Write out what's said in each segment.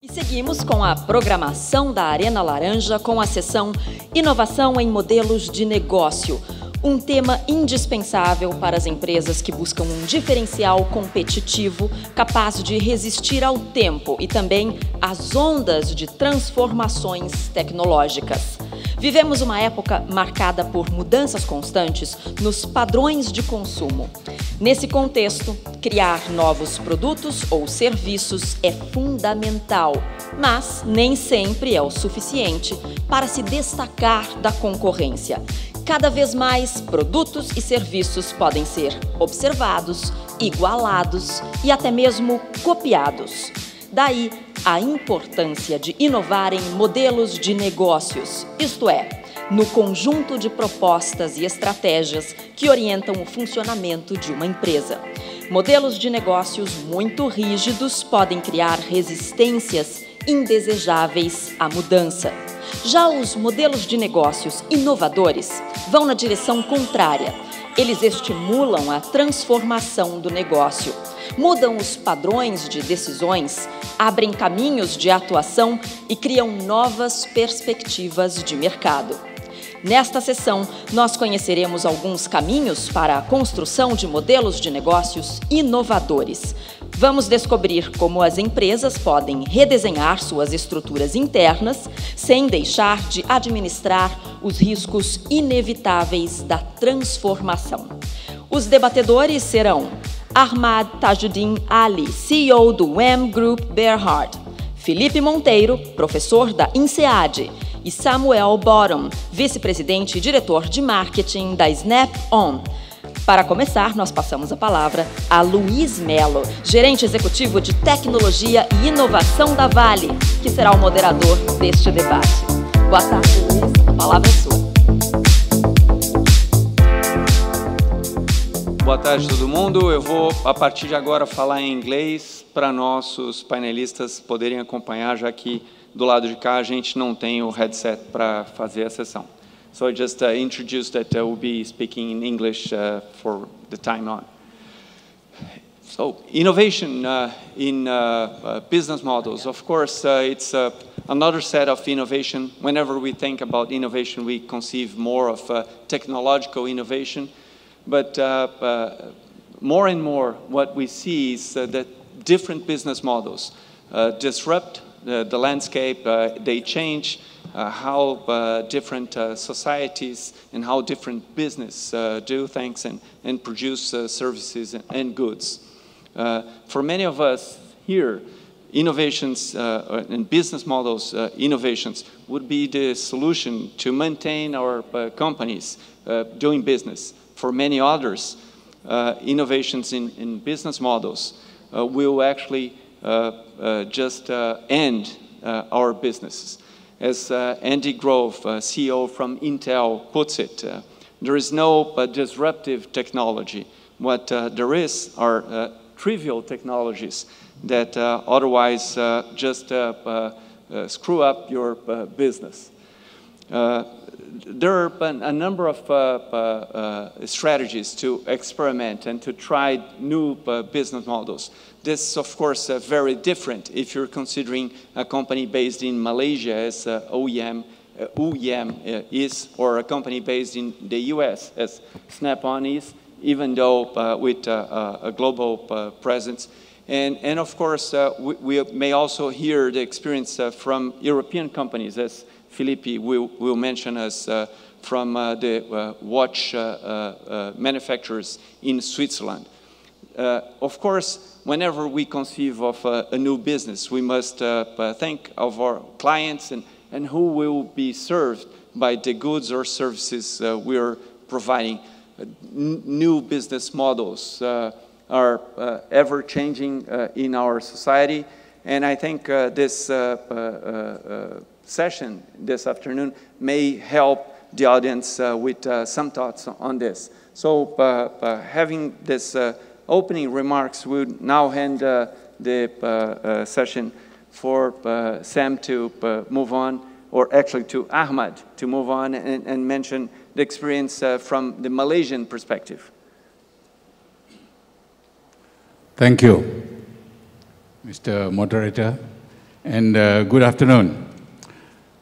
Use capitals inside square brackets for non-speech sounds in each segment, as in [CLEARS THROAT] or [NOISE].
E seguimos com a programação da Arena Laranja com a sessão Inovação em Modelos de Negócio. Um tema indispensável para as empresas que buscam um diferencial competitivo capaz de resistir ao tempo e também às ondas de transformações tecnológicas. Vivemos uma época marcada por mudanças constantes nos padrões de consumo. Nesse contexto, criar novos produtos ou serviços é fundamental, mas nem sempre é o suficiente para se destacar da concorrência. Cada vez mais, produtos e serviços podem ser observados, igualados e até mesmo copiados. Daí a importância de inovar em modelos de negócios, isto é, no conjunto de propostas e estratégias que orientam o funcionamento de uma empresa. Modelos de negócios muito rígidos podem criar resistências indesejáveis à mudança. Já os modelos de negócios inovadores vão na direção contrária. Eles estimulam a transformação do negócio, mudam os padrões de decisões, abrem caminhos de atuação e criam novas perspectivas de mercado. Nesta sessão, nós conheceremos alguns caminhos para a construção de modelos de negócios inovadores. Vamos descobrir como as empresas podem redesenhar suas estruturas internas sem deixar de administrar os riscos inevitáveis da transformação. Os debatedores serão Ahmad Tajuddin Ali, CEO do WEM Group Berhard, Felipe Monteiro, professor da INSEAD, e Samuel Bottom, vice-presidente e diretor de marketing da Snap-on. Para começar, nós passamos a palavra a Luiz Melo, gerente executivo de tecnologia e inovação da Vale, que será o moderador deste debate. Boa tarde, Luiz. A palavra é sua. Boa tarde, todo mundo. Eu vou, a partir de agora, falar em inglês para nossos painelistas poderem acompanhar, já que do lado de cá a gente não tem o headset para fazer a sessão. So I just uh, introduced that uh, we'll be speaking in English uh, for the time on. So innovation uh, in uh, uh, business models, of course, it's another set of innovation. Whenever we think about innovation, we conceive more of technological innovation. But more and more, what we see is that different business models disrupt the, the landscape, they change, Uh, how uh, different uh, societies and how different business uh, do things and, and produce uh, services and, and goods. for many of us here, innovations uh, and business models uh, innovations would be the solution to maintain our uh, companies doing business. For many others, innovations in, in, business models will actually just end our businesses. As uh, Andy Grove, uh, CEO from Intel, puts it, uh, there is no disruptive technology. What there is are trivial technologies that otherwise just screw up your business there are a number of uh, uh, strategies to experiment and to try new uh, business models. This, is, of course, uh, very different if you're considering a company based in Malaysia as uh, UEM, uh, UEM is, or a company based in the US as Snap-on is, even though with a global presence. And, and, of course, we, we, may also hear the experience from European companies as Felipe will, will mention uh, from uh, the uh, watch manufacturers in Switzerland. Of course, whenever we conceive of a new business, we must think of our clients and, and who will be served by the goods or services we're providing. new business models are uh, ever changing uh, in our society. And I think uh, this session this afternoon may help the audience uh, with uh, some thoughts on this. So uh, uh having this uh, opening remarks, we will now hand uh, the session for Sam to move on, or actually to Ahmad to move on and, and mention the experience from the Malaysian perspective. Thank you, Mr. Moderator and uh, good afternoon.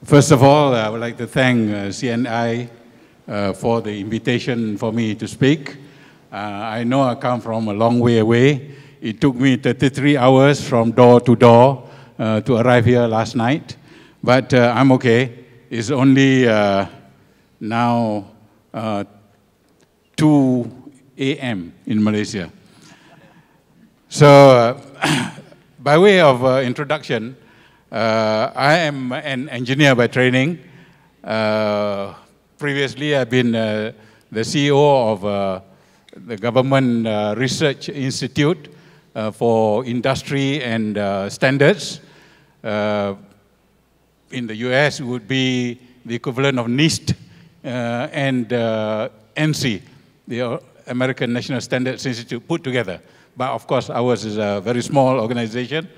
First of all, I would like to thank uh, CNI uh, for the invitation for me to speak. Uh, I know I come from a long way away. It took me 33 hours from door to door uh, to arrive here last night, but uh, I'm okay. It's only now 2 a.m. in Malaysia. So, [COUGHS] by way of introduction, uh, I am an engineer by training. Uh, previously, I've been uh, the CEO of uh, the Government uh, Research Institute uh, for Industry and Standards. in the US, would be the equivalent of NIST and ANSI, the American National Standards Institute, put together. But of course, ours is a very small organization.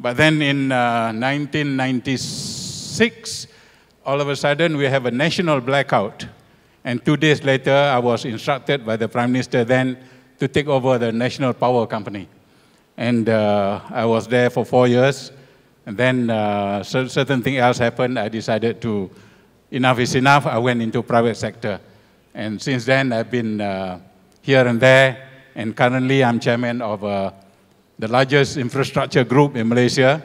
But then in uh, 1996, all of a sudden we have a national blackout. And two days later, I was instructed by the Prime Minister then to take over the National Power Company. And uh, I was there for four years. And then uh, certain thing else happened. I decided to, enough is enough. I went into private sector. And since then, I've been uh, here and there. And currently, I'm chairman of a the largest infrastructure group in Malaysia.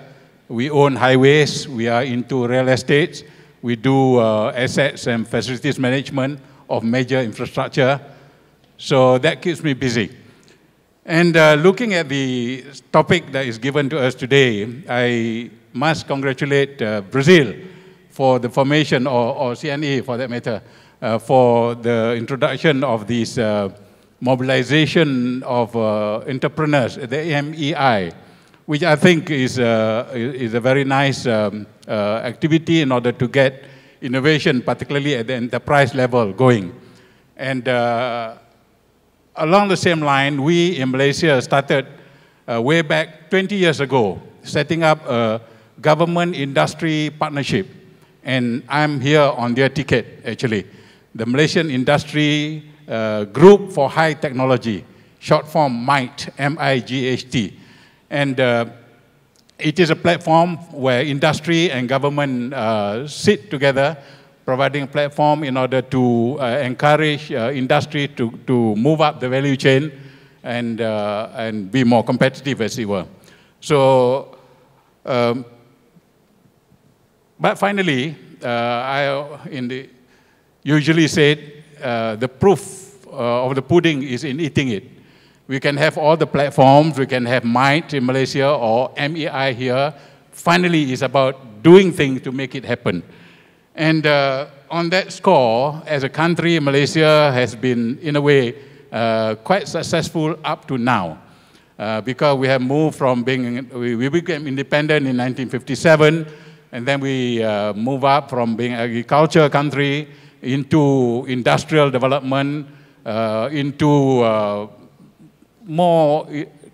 We own highways, we are into real estate, we do uh, assets and facilities management of major infrastructure. So that keeps me busy. And uh, looking at the topic that is given to us today, I must congratulate uh, Brazil for the formation, or, or CNI for that matter, uh, for the introduction of this uh, mobilization of uh, entrepreneurs, the MEI, which I think is, uh, is a very nice um, activity in order to get innovation, particularly at the enterprise level, going. And uh, along the same line, we in Malaysia started uh, way back 20 years ago, setting up a government industry partnership. And I'm here on their ticket, actually. The Malaysian Industry uh, Group for High Technology, short form MIGHT, M-I-G-H-T. And uh, it is a platform where industry and government uh, sit together, providing a platform in order to uh, encourage uh, industry to, to move up the value chain and, uh, and be more competitive, as it were. So, um, but finally, I in the, usually said uh, the proof uh, of the pudding is in eating it. We can have all the platforms, we can have MIGHT in Malaysia or MEI here. Finally, it's about doing things to make it happen. And uh, on that score, as a country, Malaysia has been, in a way, uh, quite successful up to now. Uh, because we have moved from being, we, we, became independent in 1957, and then we uh, move up from being an agriculture country into industrial development, uh, into uh, more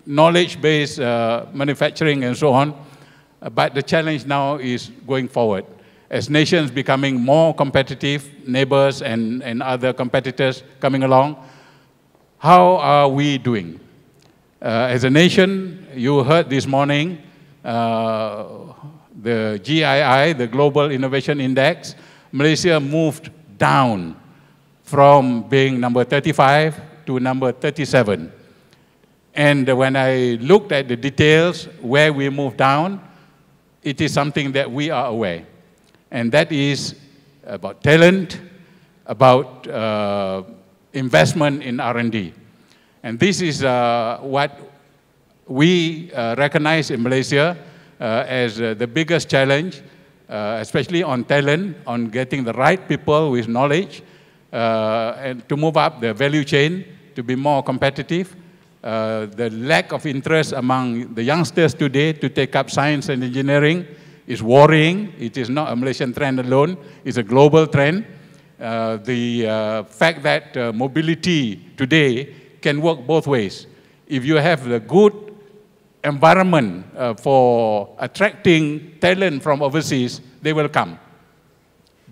knowledge-based uh, manufacturing and so on. But the challenge now is going forward. As nations becoming more competitive, neighbors and, and other competitors coming along, how are we doing? Uh, as a nation, you heard this morning, uh, the GII, the Global Innovation Index, Malaysia moved down from being number 35 to number 37. And when I looked at the details where we moved down, it is something that we are aware. And that is about talent, about uh, investment in R&D. And this is uh, what we uh, recognize in Malaysia uh, as uh, the biggest challenge uh, especially on talent, on getting the right people with knowledge, and to move up the value chain to be more competitive. Uh, the lack of interest among the youngsters today to take up science and engineering is worrying. It is not a Malaysian trend alone, it's a global trend. Uh, the uh, fact that uh, mobility today can work both ways. If you have the good environment uh, for attracting talent from overseas, they will come.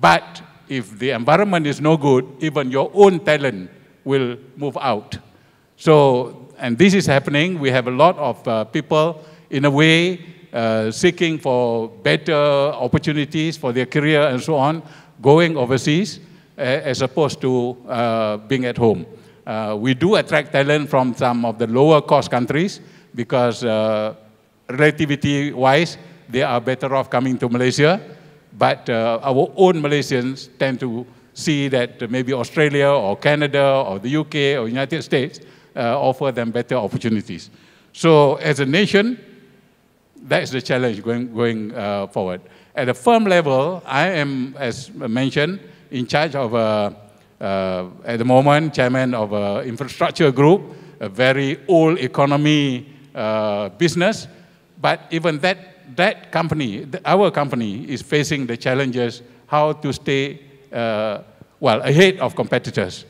But if the environment is no good, even your own talent will move out. So, and this is happening. We have a lot of uh, people, in a way, uh, seeking for better opportunities for their career and so on, going overseas as opposed to uh, being at home. Uh, we do attract talent from some of the lower cost countries because uh, relativity-wise, they are better off coming to Malaysia. But uh, our own Malaysians tend to see that maybe Australia or Canada or the UK or United States offer them better opportunities. So as a nation, that's the challenge going, going uh, forward. At a firm level, I am, as mentioned, in charge of, a, uh, at the moment, chairman of an infrastructure group, a very old economy uh, business. But even that, that company, our company, is facing the challenges how to stay, uh, well, ahead of competitors.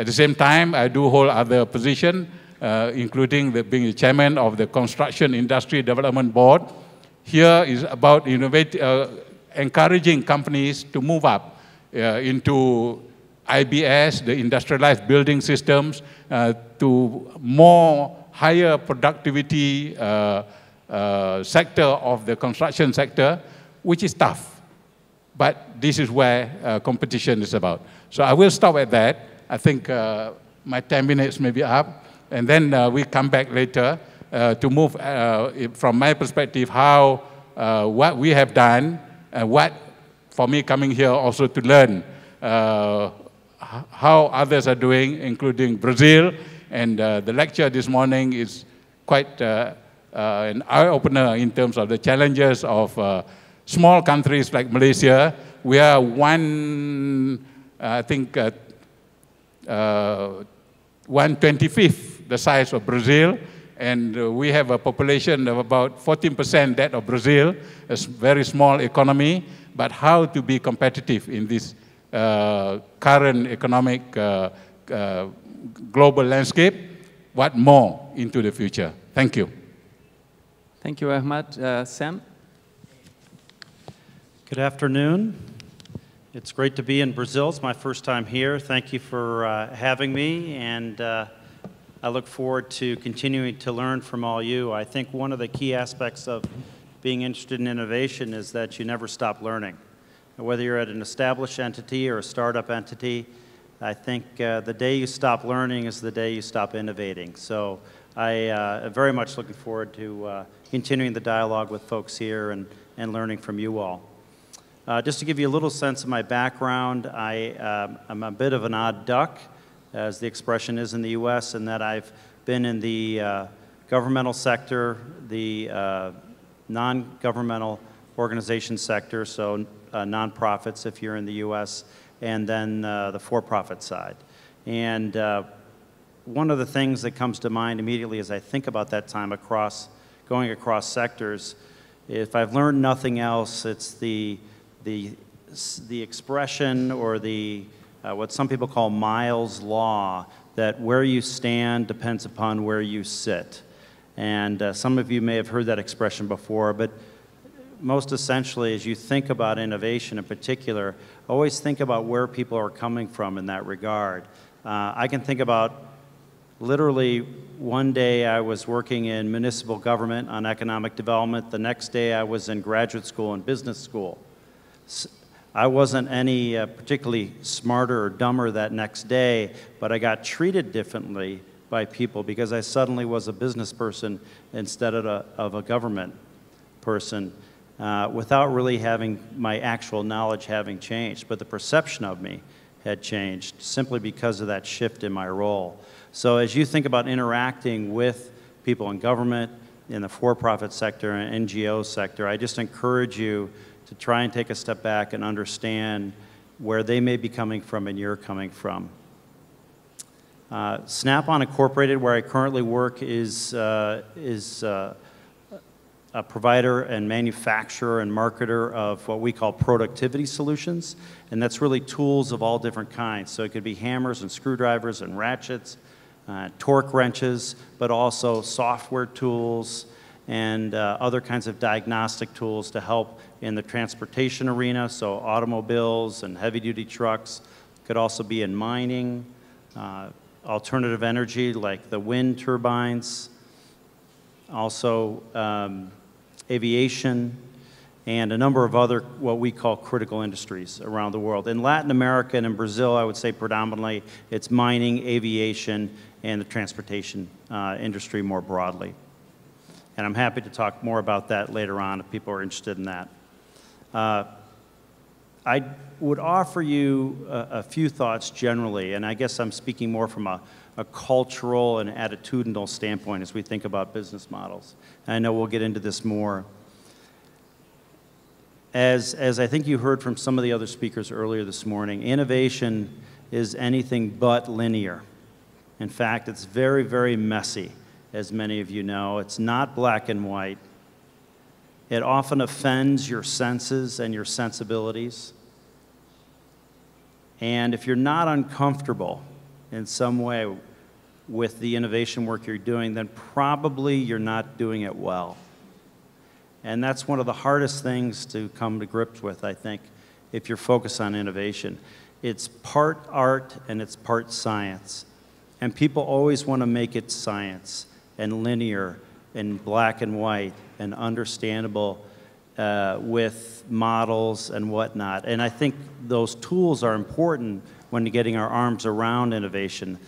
At the same time, I do hold other positions, uh, including the, being the chairman of the Construction Industry Development Board. Here is about innovate, uh, encouraging companies to move up uh, into IBS, the industrialized building systems, uh, to more higher productivity uh, uh, sector of the construction sector, which is tough. But this is where competition is about. So I will stop at that. I think my 10 minutes may be up. And then uh, we come back later uh, to move, uh, from my perspective, how what we have done and what, for me coming here also to learn how others are doing, including Brazil. And the lecture this morning is quite uh, an eye-opener in terms of the challenges of uh, small countries like Malaysia. We are one, I think, uh, 125th the size of Brazil, and uh, we have a population of about 14% that of Brazil, a very small economy, but how to be competitive in this uh, current economic uh, uh global landscape, what more into the future. Thank you. Thank you, Ahmad. Uh, Sam? Good afternoon. It's great to be in Brazil. It's my first time here. Thank you for uh, having me, and I look forward to continuing to learn from all you. I think one of the key aspects of being interested in innovation is that you never stop learning. Whether you're at an established entity or a startup entity, I think uh, the day you stop learning is the day you stop innovating. So I uh, am very much looking forward to uh, continuing the dialogue with folks here and, and learning from you all. Uh, just to give you a little sense of my background, I, am um, a bit of an odd duck as the expression is in the US, and that I've been in the uh, governmental sector, the uh, non governmental organization sector, so uh, nonprofits if you're in the US, and then uh, the for profit side. And uh, one of the things that comes to mind immediately as I think about that time across, going across sectors, if I've learned nothing else, it's the, the, the expression or the uh, what some people call Miles' Law, that where you stand depends upon where you sit. And uh, some of you may have heard that expression before, but most essentially, as you think about innovation in particular, always think about where people are coming from in that regard. Uh, I can think about literally one day I was working in municipal government on economic development, the next day I was in graduate school and business school. I wasn't any uh, particularly smarter or dumber that next day, but I got treated differently by people because I suddenly was a business person instead of a, of a government person uh, without really having my actual knowledge having changed. But the perception of me had changed simply because of that shift in my role. So as you think about interacting with people in government, in the for-profit sector, and NGO sector, I just encourage you to try and take a step back and understand where they may be coming from and you're coming from. Uh, Snap-on Incorporated, where I currently work, is, uh, is uh, a provider and manufacturer and marketer of what we call productivity solutions. And that's really tools of all different kinds. So it could be hammers and screwdrivers and ratchets, uh, torque wrenches, but also software tools and uh, other kinds of diagnostic tools to help in the transportation arena, so automobiles and heavy duty trucks. Could also be in mining, uh, alternative energy like the wind turbines, also um, aviation, and a number of other what we call critical industries around the world. In Latin America and in Brazil, I would say predominantly it's mining, aviation, and the transportation uh, industry more broadly. And I'm happy to talk more about that later on if people are interested in that. Uh, I would offer you a, a, few thoughts generally, and I guess I'm speaking more from a, a, cultural and attitudinal standpoint as we think about business models. And I know we'll get into this more. As, as I think you heard from some of the other speakers earlier this morning, innovation is anything but linear. In fact, it's very, very messy, as many of you know. It's not black and white. It often offends your senses and your sensibilities. And if you're not uncomfortable in some way with the innovation work you're doing, then probably you're not doing it well. And that's one of the hardest things to come to grips with, I think, if you're focused on innovation. It's part art and it's part science. And people always want to make it science and linear and black and white and understandable uh, with models and whatnot. And I think those tools are important when getting our arms around innovation,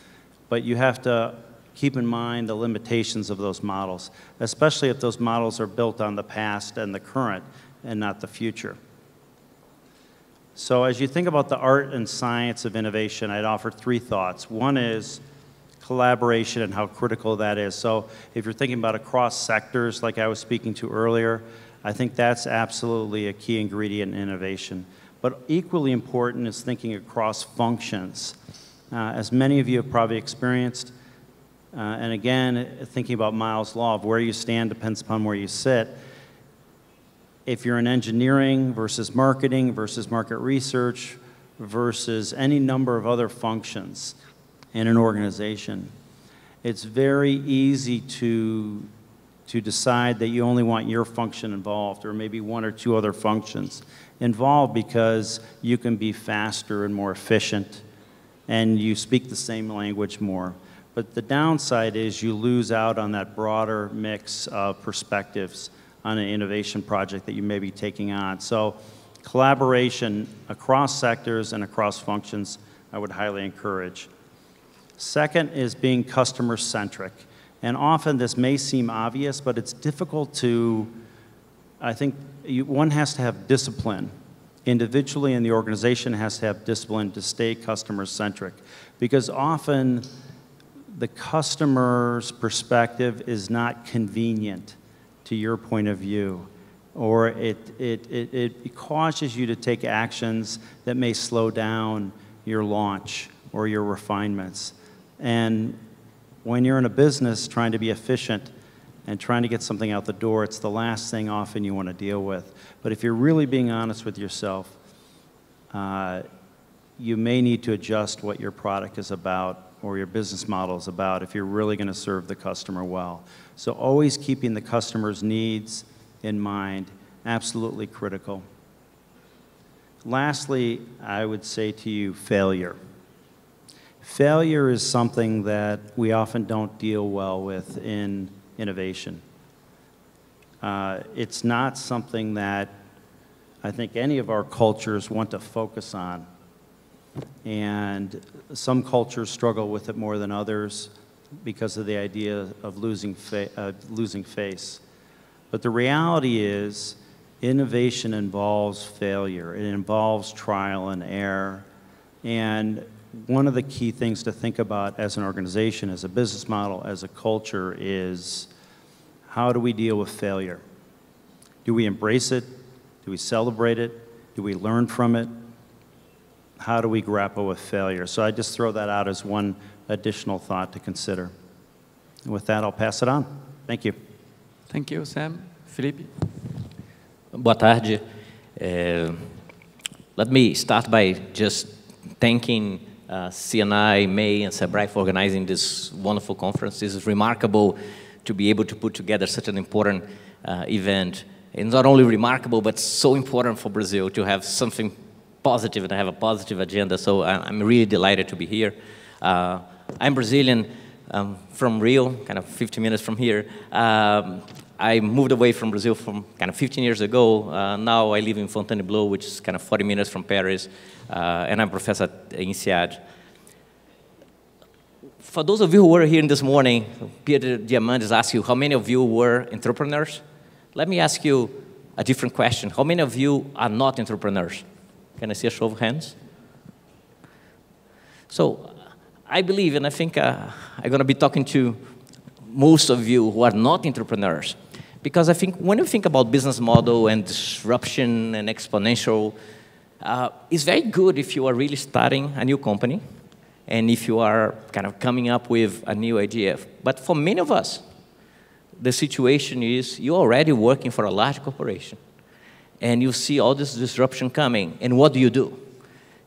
but you have to keep in mind the limitations of those models, especially if those models are built on the past and the current and not the future. So as you think about the art and science of innovation, I'd offer three thoughts. One is collaboration and how critical that is. So if you're thinking about across sectors, like I was speaking to earlier, I think that's absolutely a key ingredient in innovation. But equally important is thinking across functions. Uh, as many of you have probably experienced, uh, and again, thinking about Miles' law of where you stand depends upon where you sit. If you're in engineering versus marketing versus market research versus any number of other functions, in an organization. It's very easy to, to decide that you only want your function involved or maybe one or two other functions involved because you can be faster and more efficient and you speak the same language more. But the downside is you lose out on that broader mix of perspectives on an innovation project that you may be taking on. So collaboration across sectors and across functions, I would highly encourage. Second is being customer centric. And often this may seem obvious, but it's difficult to, I think you, one has to have discipline. Individually and the organization has to have discipline to stay customer centric. Because often the customer's perspective is not convenient to your point of view or it, it, it, it, causes you to take actions that may slow down your launch or your refinements. And when you're in a business trying to be efficient and trying to get something out the door, it's the last thing often you want to deal with. But if you're really being honest with yourself, uh, you may need to adjust what your product is about or your business model is about if you're really going to serve the customer well. So always keeping the customer's needs in mind, absolutely critical. Lastly, I would say to you, failure. Failure is something that we often don't deal well with in innovation. Uh, it's not something that I think any of our cultures want to focus on. And some cultures struggle with it more than others because of the idea of losing, fa uh, losing face. But the reality is, innovation involves failure. It involves trial and error. And one of the key things to think about as an organization, as a business model, as a culture is how do we deal with failure? Do we embrace it? Do we celebrate it? Do we learn from it? How do we grapple with failure? So I just throw that out as one additional thought to consider. And with that, I'll pass it on. Thank you. Thank you, Sam. Felipe? Boa tarde. Uh, let me start by just thanking uh, CNI, MEI, and SEBRAE for organizing this wonderful conference. It's remarkable to be able to put together such an important uh, event. It's not only remarkable, but so important for Brazil to have something positive and have a positive agenda. So I'm really delighted to be here. Uh, I'm Brazilian. Um, from Rio, kind of 50 minutes from here. Um, I moved away from Brazil from kind of 15 years ago. Uh, now I live in Fontainebleau, which is kind of 40 minutes from Paris, uh, and I'm a professor at INSEAD. For those of you who were here this morning, Peter Diamandis asked you how many of you were entrepreneurs. Let me ask you a different question. How many of you are not entrepreneurs? Can I see a show of hands? So I believe, and I think uh, I'm going to be talking to most of you who are not entrepreneurs, because I think when you think about business model and disruption and exponential, uh, it's very good if you are really starting a new company and if you are kind of coming up with a new idea. But for many of us, the situation is you're already working for a large corporation and you see all this disruption coming, and what do you do?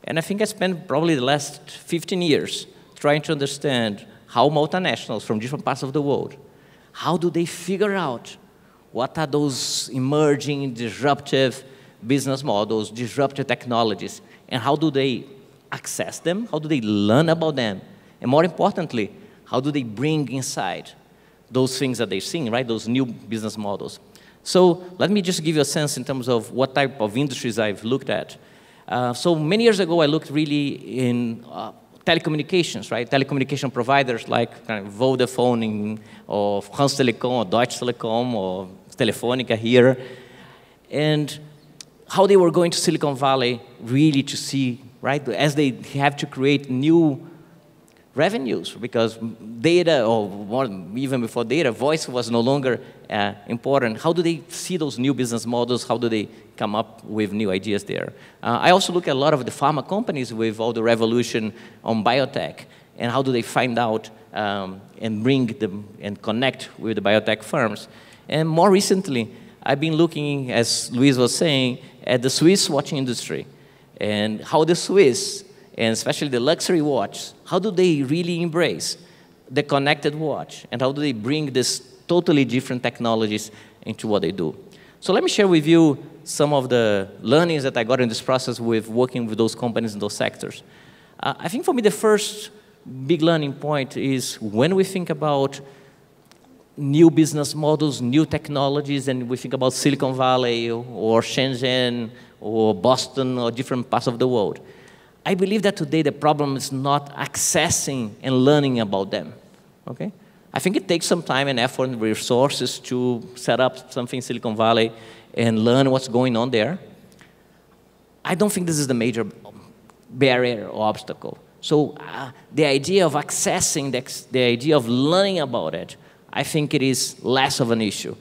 And I think I spent probably the last 15 years trying to understand how multinationals from different parts of the world, how do they figure out what are those emerging disruptive business models, disruptive technologies, and how do they access them? How do they learn about them? And more importantly, how do they bring inside those things that they're seeing, right? Those new business models. So let me just give you a sense in terms of what type of industries I've looked at. Uh, so many years ago, I looked really in uh, telecommunications, right? Telecommunication providers like kind of Vodafone or France Telecom or Deutsche Telekom or Telefonica here. And how they were going to Silicon Valley really to see, right, as they have to create new revenues because data, or more, even before data, voice was no longer uh, important. How do they see those new business models? How do they come up with new ideas there? Uh, I also look at a lot of the pharma companies with all the revolution on biotech, and how do they find out um, and bring them and connect with the biotech firms. And more recently, I've been looking, as Luiz was saying, at the Swiss watching industry and how the Swiss and especially the luxury watch, how do they really embrace the connected watch? And how do they bring these totally different technologies into what they do? So let me share with you some of the learnings that I got in this process with working with those companies in those sectors. Uh, I think for me the first big learning point is when we think about new business models, new technologies, and we think about Silicon Valley or Shenzhen or Boston or different parts of the world. I believe that today the problem is not accessing and learning about them. Okay? I think it takes some time and effort and resources to set up something in Silicon Valley and learn what's going on there. I don't think this is the major barrier or obstacle. So uh, the idea of accessing, the, the idea of learning about it, I think it is less of an issue.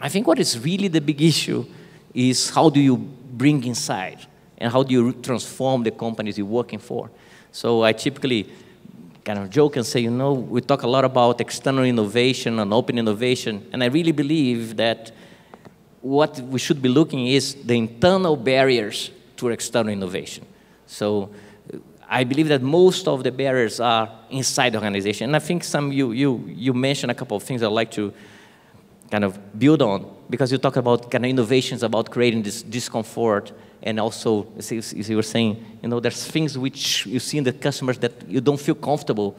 I think what is really the big issue is how do you bring inside and how do you transform the companies you're working for. So I typically kind of joke and say, you know, we talk a lot about external innovation and open innovation, and I really believe that what we should be looking is the internal barriers to external innovation. So I believe that most of the barriers are inside the organization. And I think some you, you, you mentioned a couple of things I'd like to kind of build on because you talk about kind of innovations about creating this discomfort and also, as you were saying, you know, there's things which you see in the customers that you don't feel comfortable.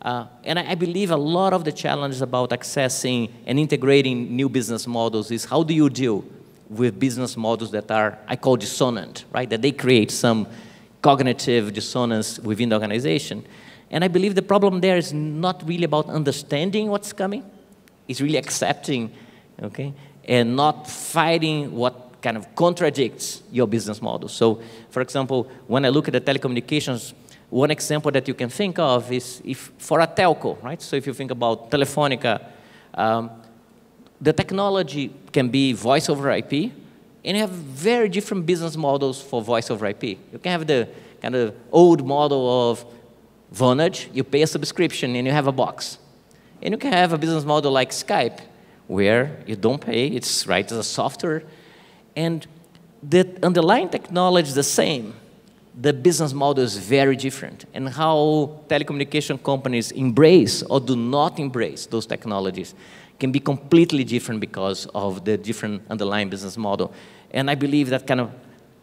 Uh, and I, I, believe a lot of the challenges about accessing and integrating new business models is how do you deal with business models that are, I call dissonant, right? That they create some cognitive dissonance within the organization. And I believe the problem there is not really about understanding what's coming, it's really accepting, okay, and not fighting what kind of contradicts your business model. So, for example, when I look at the telecommunications, one example that you can think of is if for a telco, right? So if you think about Telefonica, um, the technology can be voice over IP, and you have very different business models for voice over IP. You can have the kind of old model of Vonage, you pay a subscription and you have a box. And you can have a business model like Skype, where you don't pay, it's right as a software, and the underlying technology is the same. The business model is very different. And how telecommunication companies embrace or do not embrace those technologies can be completely different because of the different underlying business model. And I believe that kind of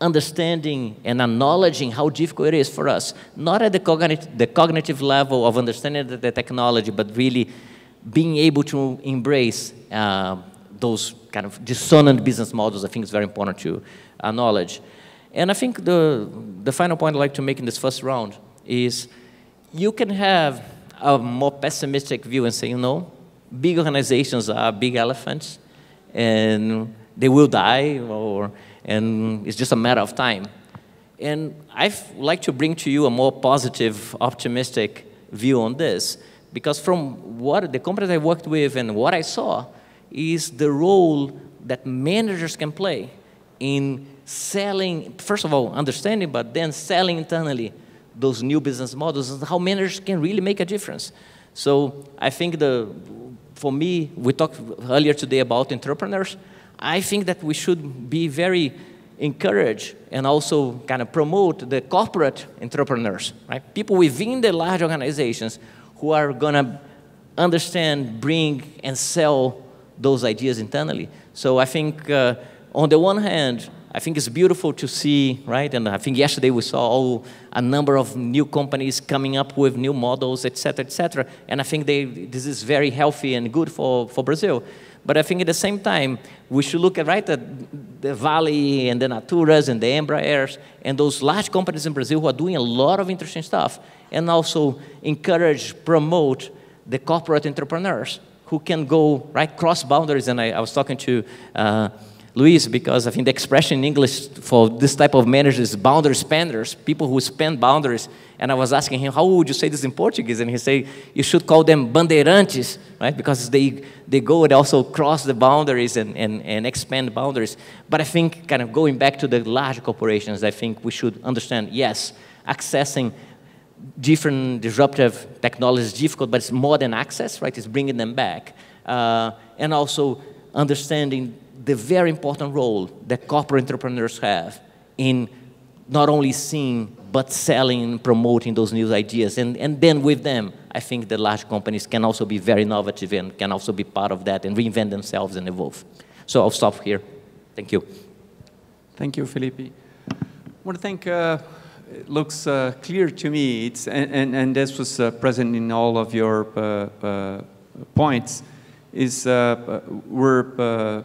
understanding and acknowledging how difficult it is for us, not at the, cognit the cognitive level of understanding the, the, technology, but really being able to embrace uh, those kind of dissonant business models, I think is very important to acknowledge. And I think the, the final point I'd like to make in this first round is you can have a more pessimistic view and say, you know, big organizations are big elephants, and they will die, or and it's just a matter of time. And I'd like to bring to you a more positive, optimistic view on this, because from what the companies I worked with and what I saw is the role that managers can play in selling, first of all, understanding, but then selling internally those new business models and how managers can really make a difference. So I think the, for me, we talked earlier today about entrepreneurs. I think that we should be very encouraged and also kind of promote the corporate entrepreneurs, right? People within the large organizations who are going to understand, bring, and sell those ideas internally. So I think, uh, on the one hand, I think it's beautiful to see, right? And I think yesterday we saw all, a number of new companies coming up with new models, et cetera, et cetera. And I think they, this is very healthy and good for, for Brazil. But I think at the same time, we should look at right the, the Vale and the Naturas and the Embraers and those large companies in Brazil who are doing a lot of interesting stuff, and also encourage, promote the corporate entrepreneurs who can go right cross boundaries. And I, I was talking to. Uh, Luiz, because I think the expression in English for this type of managers is boundary spanners, people who span boundaries. And I was asking him, how would you say this in Portuguese? And he said, you should call them bandeirantes, right? Because they, they go and also cross the boundaries and, and, and expand boundaries. But I think, kind of going back to the large corporations, I think we should understand, yes, accessing different disruptive technologies is difficult, but it's more than access, right? It's bringing them back. Uh, and also understanding the very important role that corporate entrepreneurs have in not only seeing but selling and promoting those new ideas. And, and then with them, I think the large companies can also be very innovative and can also be part of that and reinvent themselves and evolve. So I'll stop here. Thank you. Thank you, Felipe. I want to thank, uh, it looks uh, clear to me, it's, and, and, and this was uh, present in all of your uh, uh, points, is uh, we're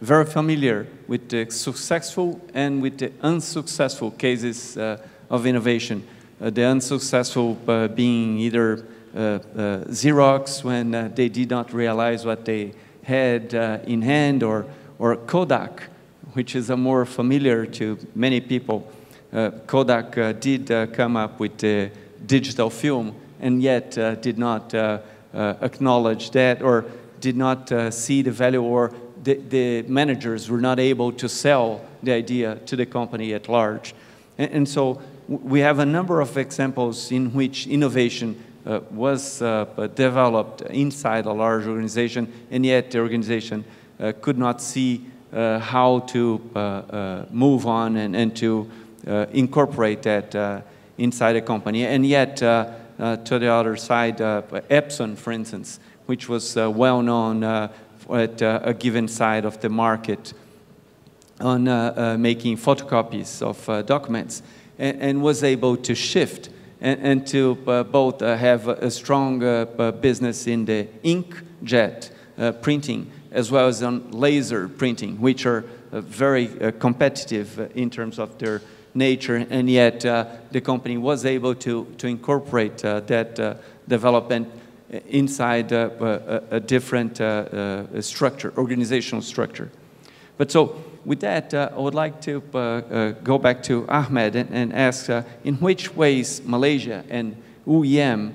very familiar with the successful and with the unsuccessful cases uh, of innovation. Uh, the unsuccessful uh, being either uh, uh, Xerox when they did not realize what they had in hand, or, or Kodak, which is a more familiar to many people. Kodak did come up with the digital film and yet did not acknowledge that or did not see the value or the, the, managers were not able to sell the idea to the company at large. And, and so we have a number of examples in which innovation uh, was uh, developed inside a large organization, and yet the organization uh, could not see uh, how to uh, uh, move on and, and to incorporate that inside a company. And yet, to the other side, Epson, for instance, which was well known at uh, a given side of the market on uh, uh, making photocopies of documents and, and, was able to shift and, and to both have a strong business in the inkjet printing as well as on laser printing, which are very competitive in terms of their nature, and yet uh, the company was able to, to incorporate uh, that uh, development inside a, a, a different uh, uh, structure, organizational structure. But so with that, uh, I would like to go back to Ahmad and, and ask in which ways Malaysia and UEM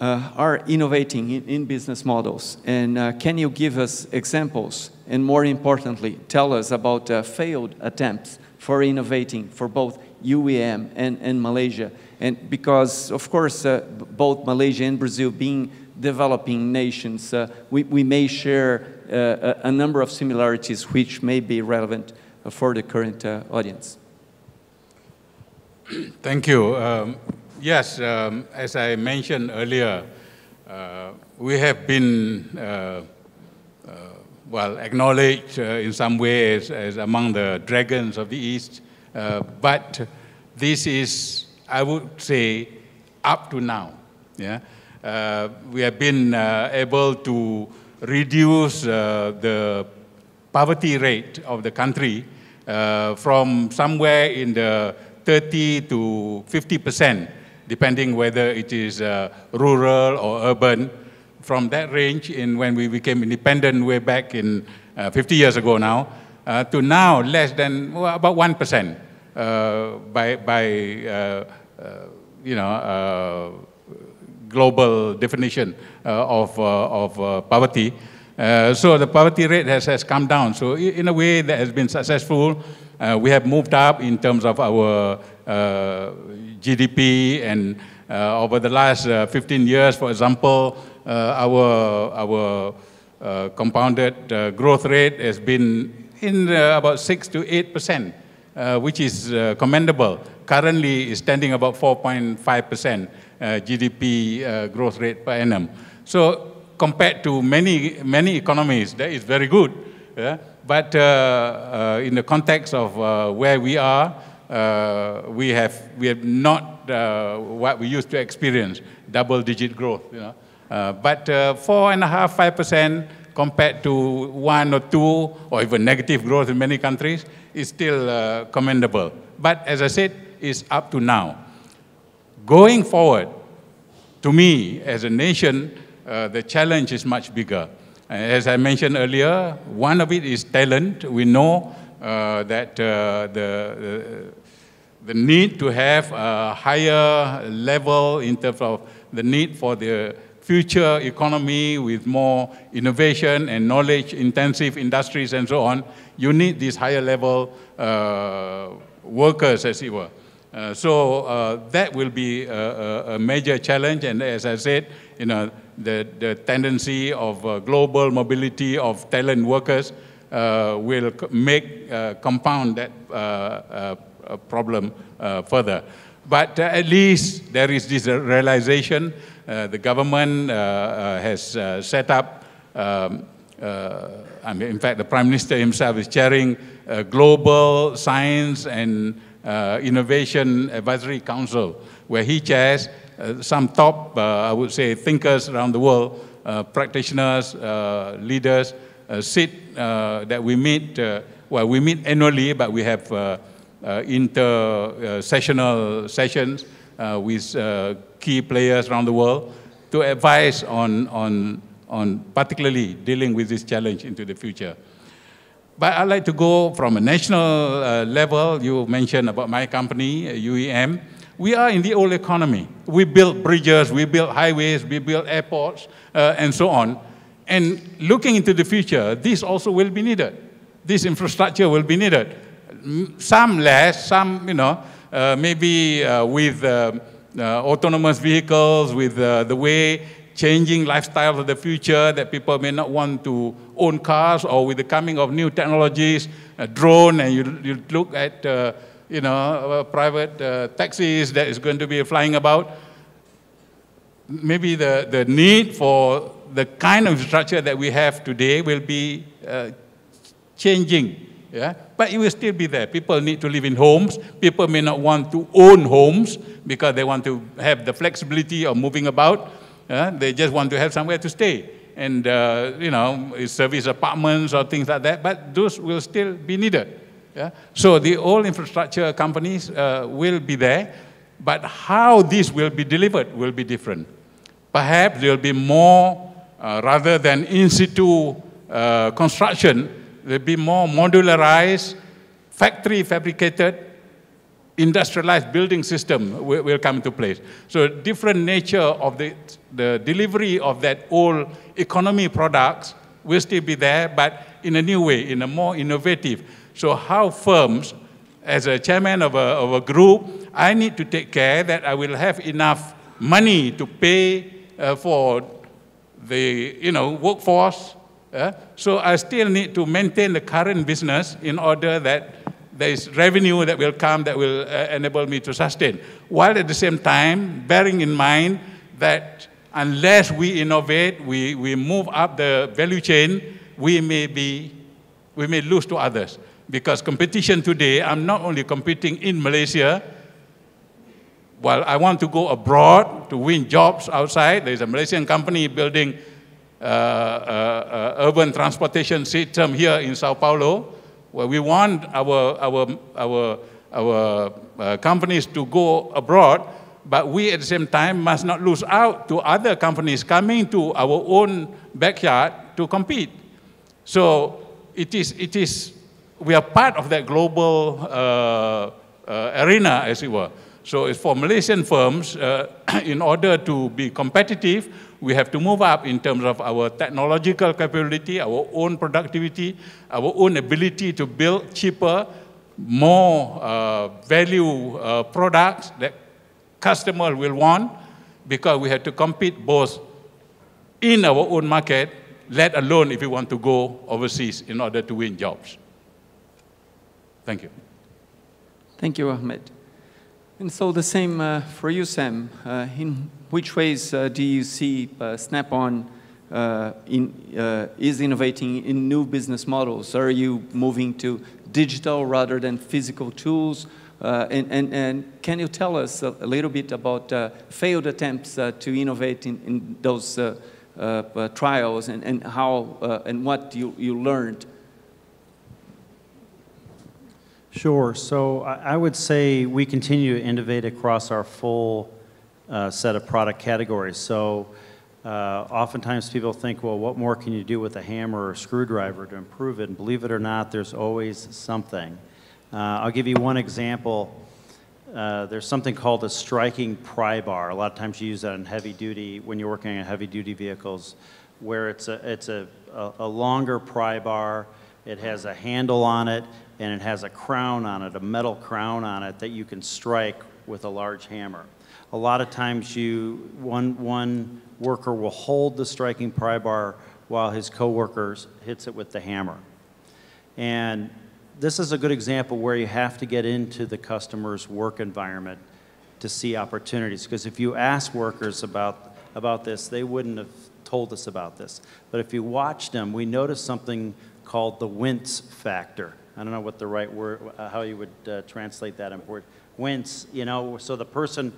uh, are innovating in, in, business models. And uh, can you give us examples? And more importantly, tell us about uh, failed attempts for innovating for both UEM and, and Malaysia and because, of course, uh, both Malaysia and Brazil being developing nations, uh, we, we may share uh, a, a, number of similarities which may be relevant for the current uh, audience. [CLEARS THROAT] Thank you. Um, yes, um, as I mentioned earlier, uh, we have been well, acknowledged uh, in some ways as, among the dragons of the East. Uh, but this is, I would say, up to now. Yeah? Uh, we have been uh, able to reduce uh, the poverty rate of the country uh, from somewhere in the 30 to 50 percent, depending whether it is rural or urban from that range in when we became independent way back in uh, 50 years ago now, uh, to now less than well, about 1% uh, by, by uh, uh, you know, uh, global definition of, of poverty. so the poverty rate has, has come down. So in a way that has been successful. we have moved up in terms of our GDP and over the last 15 years, for example, our, our uh, compounded uh, growth rate has been in about 6 to 8 percent, which is commendable. Currently, is standing about 4.5 percent GDP growth rate per annum. So compared to many, many economies, that is very good. Yeah? But uh, uh, in the context of uh, where we are, we, have, we have not what we used to experience, double-digit growth. You know? Uh, but uh, four and a half, five percent compared to one or two, or even negative growth in many countries, is still uh, commendable. But as I said, it's up to now. Going forward, to me, as a nation, uh, the challenge is much bigger. As I mentioned earlier, one of it is talent. We know uh, that uh, the, the need to have a higher level in terms of the need for the future economy with more innovation and knowledge intensive industries and so on, you need these higher level uh, workers, as it were. Uh, so uh, that will be a, a, major challenge, and as I said, you know, the, the tendency of uh, global mobility of talent workers uh, will make uh, compound that problem further. But at least there is this realization uh, Uh, the government uh, uh, has uh, set up, um, I mean, in fact, the Prime Minister himself is chairing a global science and innovation advisory council, where he chairs some top, I would say, thinkers around the world, practitioners, leaders, sit that we meet, well, we meet annually, but we have inter-sessional sessions uh, with uh, key players around the world to advise on, on, on particularly dealing with this challenge into the future. But I'd like to go from a national uh, level. You mentioned about my company, UEM. We are in the old economy. We build bridges, we build highways, we build airports, uh, and so on. And looking into the future, this also will be needed. This infrastructure will be needed. Some less, some, you know, uh, maybe uh, with uh, autonomous vehicles, with the way changing lifestyles of the future that people may not want to own cars or with the coming of new technologies, a drone, and you, you look at, uh, you know, uh, private uh, taxis that is going to be flying about. Maybe the, the need for the kind of structure that we have today will be changing. Yeah? But it will still be there. People need to live in homes. People may not want to own homes because they want to have the flexibility of moving about. Yeah? They just want to have somewhere to stay. And, uh, you know, service apartments or things like that. But those will still be needed. Yeah? So the old infrastructure companies uh, will be there. But how this will be delivered will be different. Perhaps there will be more, uh, rather than in situ uh, construction, will be more modularized, factory fabricated, industrialized building system will, will, come into place. So different nature of the, the delivery of that old economy products will still be there, but in a new way, in a more innovative. So how firms, as a chairman of a, of a group, I need to take care that I will have enough money to pay uh, for the you know, workforce, so I still need to maintain the current business in order that there is revenue that will come that will uh, enable me to sustain. While at the same time, bearing in mind that unless we innovate, we, we move up the value chain, we may be, we may lose to others. Because competition today, I'm not only competing in Malaysia, well, I want to go abroad to win jobs outside. There's a Malaysian company building urban transportation system here in Sao Paulo, where we want our, our, our, our uh, companies to go abroad, but we at the same time must not lose out to other companies coming to our own backyard to compete. So it is, it is we are part of that global uh, uh, arena, as it were. So for Malaysian firms, uh, [CLEARS THROAT] in order to be competitive, we have to move up in terms of our technological capability, our own productivity, our own ability to build cheaper, more uh, value uh, products that customers will want because we have to compete both in our own market, let alone if we want to go overseas in order to win jobs. Thank you. Thank you, Ahmad. And so the same uh, for you, Sam. Uh, in which ways uh, do you see uh, Snap-on uh, in, uh, is innovating in new business models? Are you moving to digital rather than physical tools? And, and, and, can you tell us a, little bit about failed attempts to innovate in, in those trials and, and how and what you, you learned Sure. So I would say we continue to innovate across our full uh, set of product categories. So uh, oftentimes people think, well, what more can you do with a hammer or a screwdriver to improve it? And believe it or not, there's always something. Uh, I'll give you one example. Uh, there's something called a striking pry bar. A lot of times you use that in heavy duty, when you're working on heavy duty vehicles, where it's a, it's a, a, a longer pry bar, it has a handle on it, and it has a crown on it, a metal crown on it that you can strike with a large hammer. A lot of times you, one, one worker will hold the striking pry bar while his coworker hits it with the hammer. And this is a good example where you have to get into the customer's work environment to see opportunities. Because if you ask workers about, about this, they wouldn't have told us about this. But if you watch them, we notice something called the wince factor. I don't know what the right word, uh, how you would uh, translate that in word. Wince, you know, so the person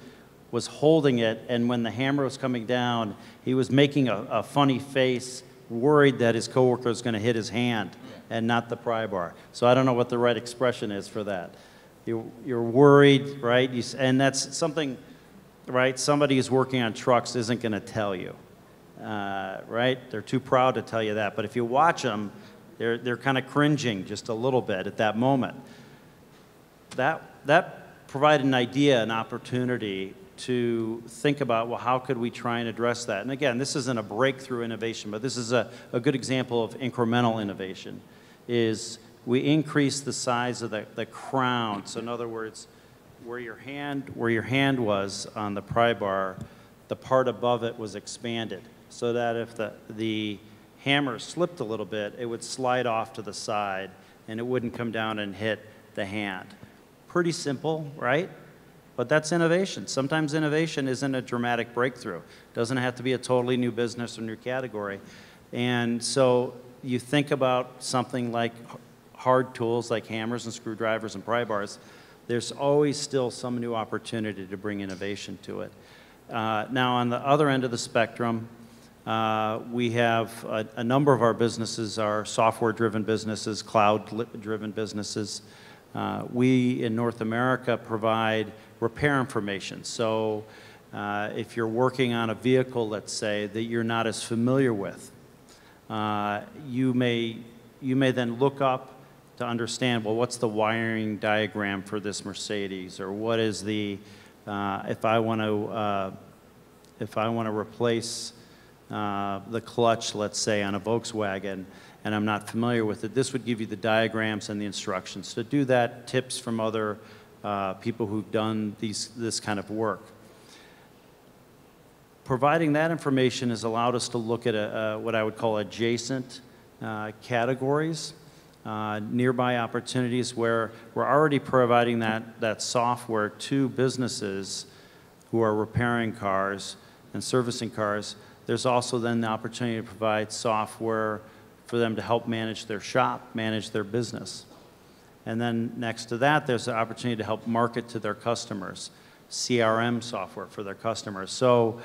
was holding it, and when the hammer was coming down, he was making a, a funny face, worried that his coworker was going to hit his hand and not the pry bar. So I don't know what the right expression is for that. You, you're worried, right? You, and that's something, right? Somebody who's working on trucks isn't going to tell you, uh, right? They're too proud to tell you that. But if you watch them, they're, they're kind of cringing just a little bit at that moment. That, that provided an idea, an opportunity to think about, well, how could we try and address that? And again, this isn't a breakthrough innovation, but this is a, a good example of incremental innovation, is we increase the size of the, the crown. So in other words, where your hand, where your hand was on the pry bar, the part above it was expanded so that if the, the hammer slipped a little bit, it would slide off to the side and it wouldn't come down and hit the hand. Pretty simple, right? But that's innovation. Sometimes innovation isn't a dramatic breakthrough. It doesn't have to be a totally new business or new category. And so you think about something like hard tools like hammers and screwdrivers and pry bars, there's always still some new opportunity to bring innovation to it. Uh, now, on the other end of the spectrum, uh, we have a, a, number of our businesses are software-driven businesses, cloud-driven businesses. Uh, we in North America provide repair information. So uh, if you're working on a vehicle, let's say, that you're not as familiar with, uh, you, may, you may then look up to understand, well, what's the wiring diagram for this Mercedes? Or what is the, uh, if I want to, if I want to replace uh, the clutch, let's say, on a Volkswagen, and I'm not familiar with it, this would give you the diagrams and the instructions. To do that, tips from other uh, people who've done these, this kind of work. Providing that information has allowed us to look at a, a, what I would call adjacent uh, categories, uh, nearby opportunities where we're already providing that, that software to businesses who are repairing cars and servicing cars there's also then the opportunity to provide software for them to help manage their shop, manage their business. And then next to that, there's the opportunity to help market to their customers, CRM software for their customers. So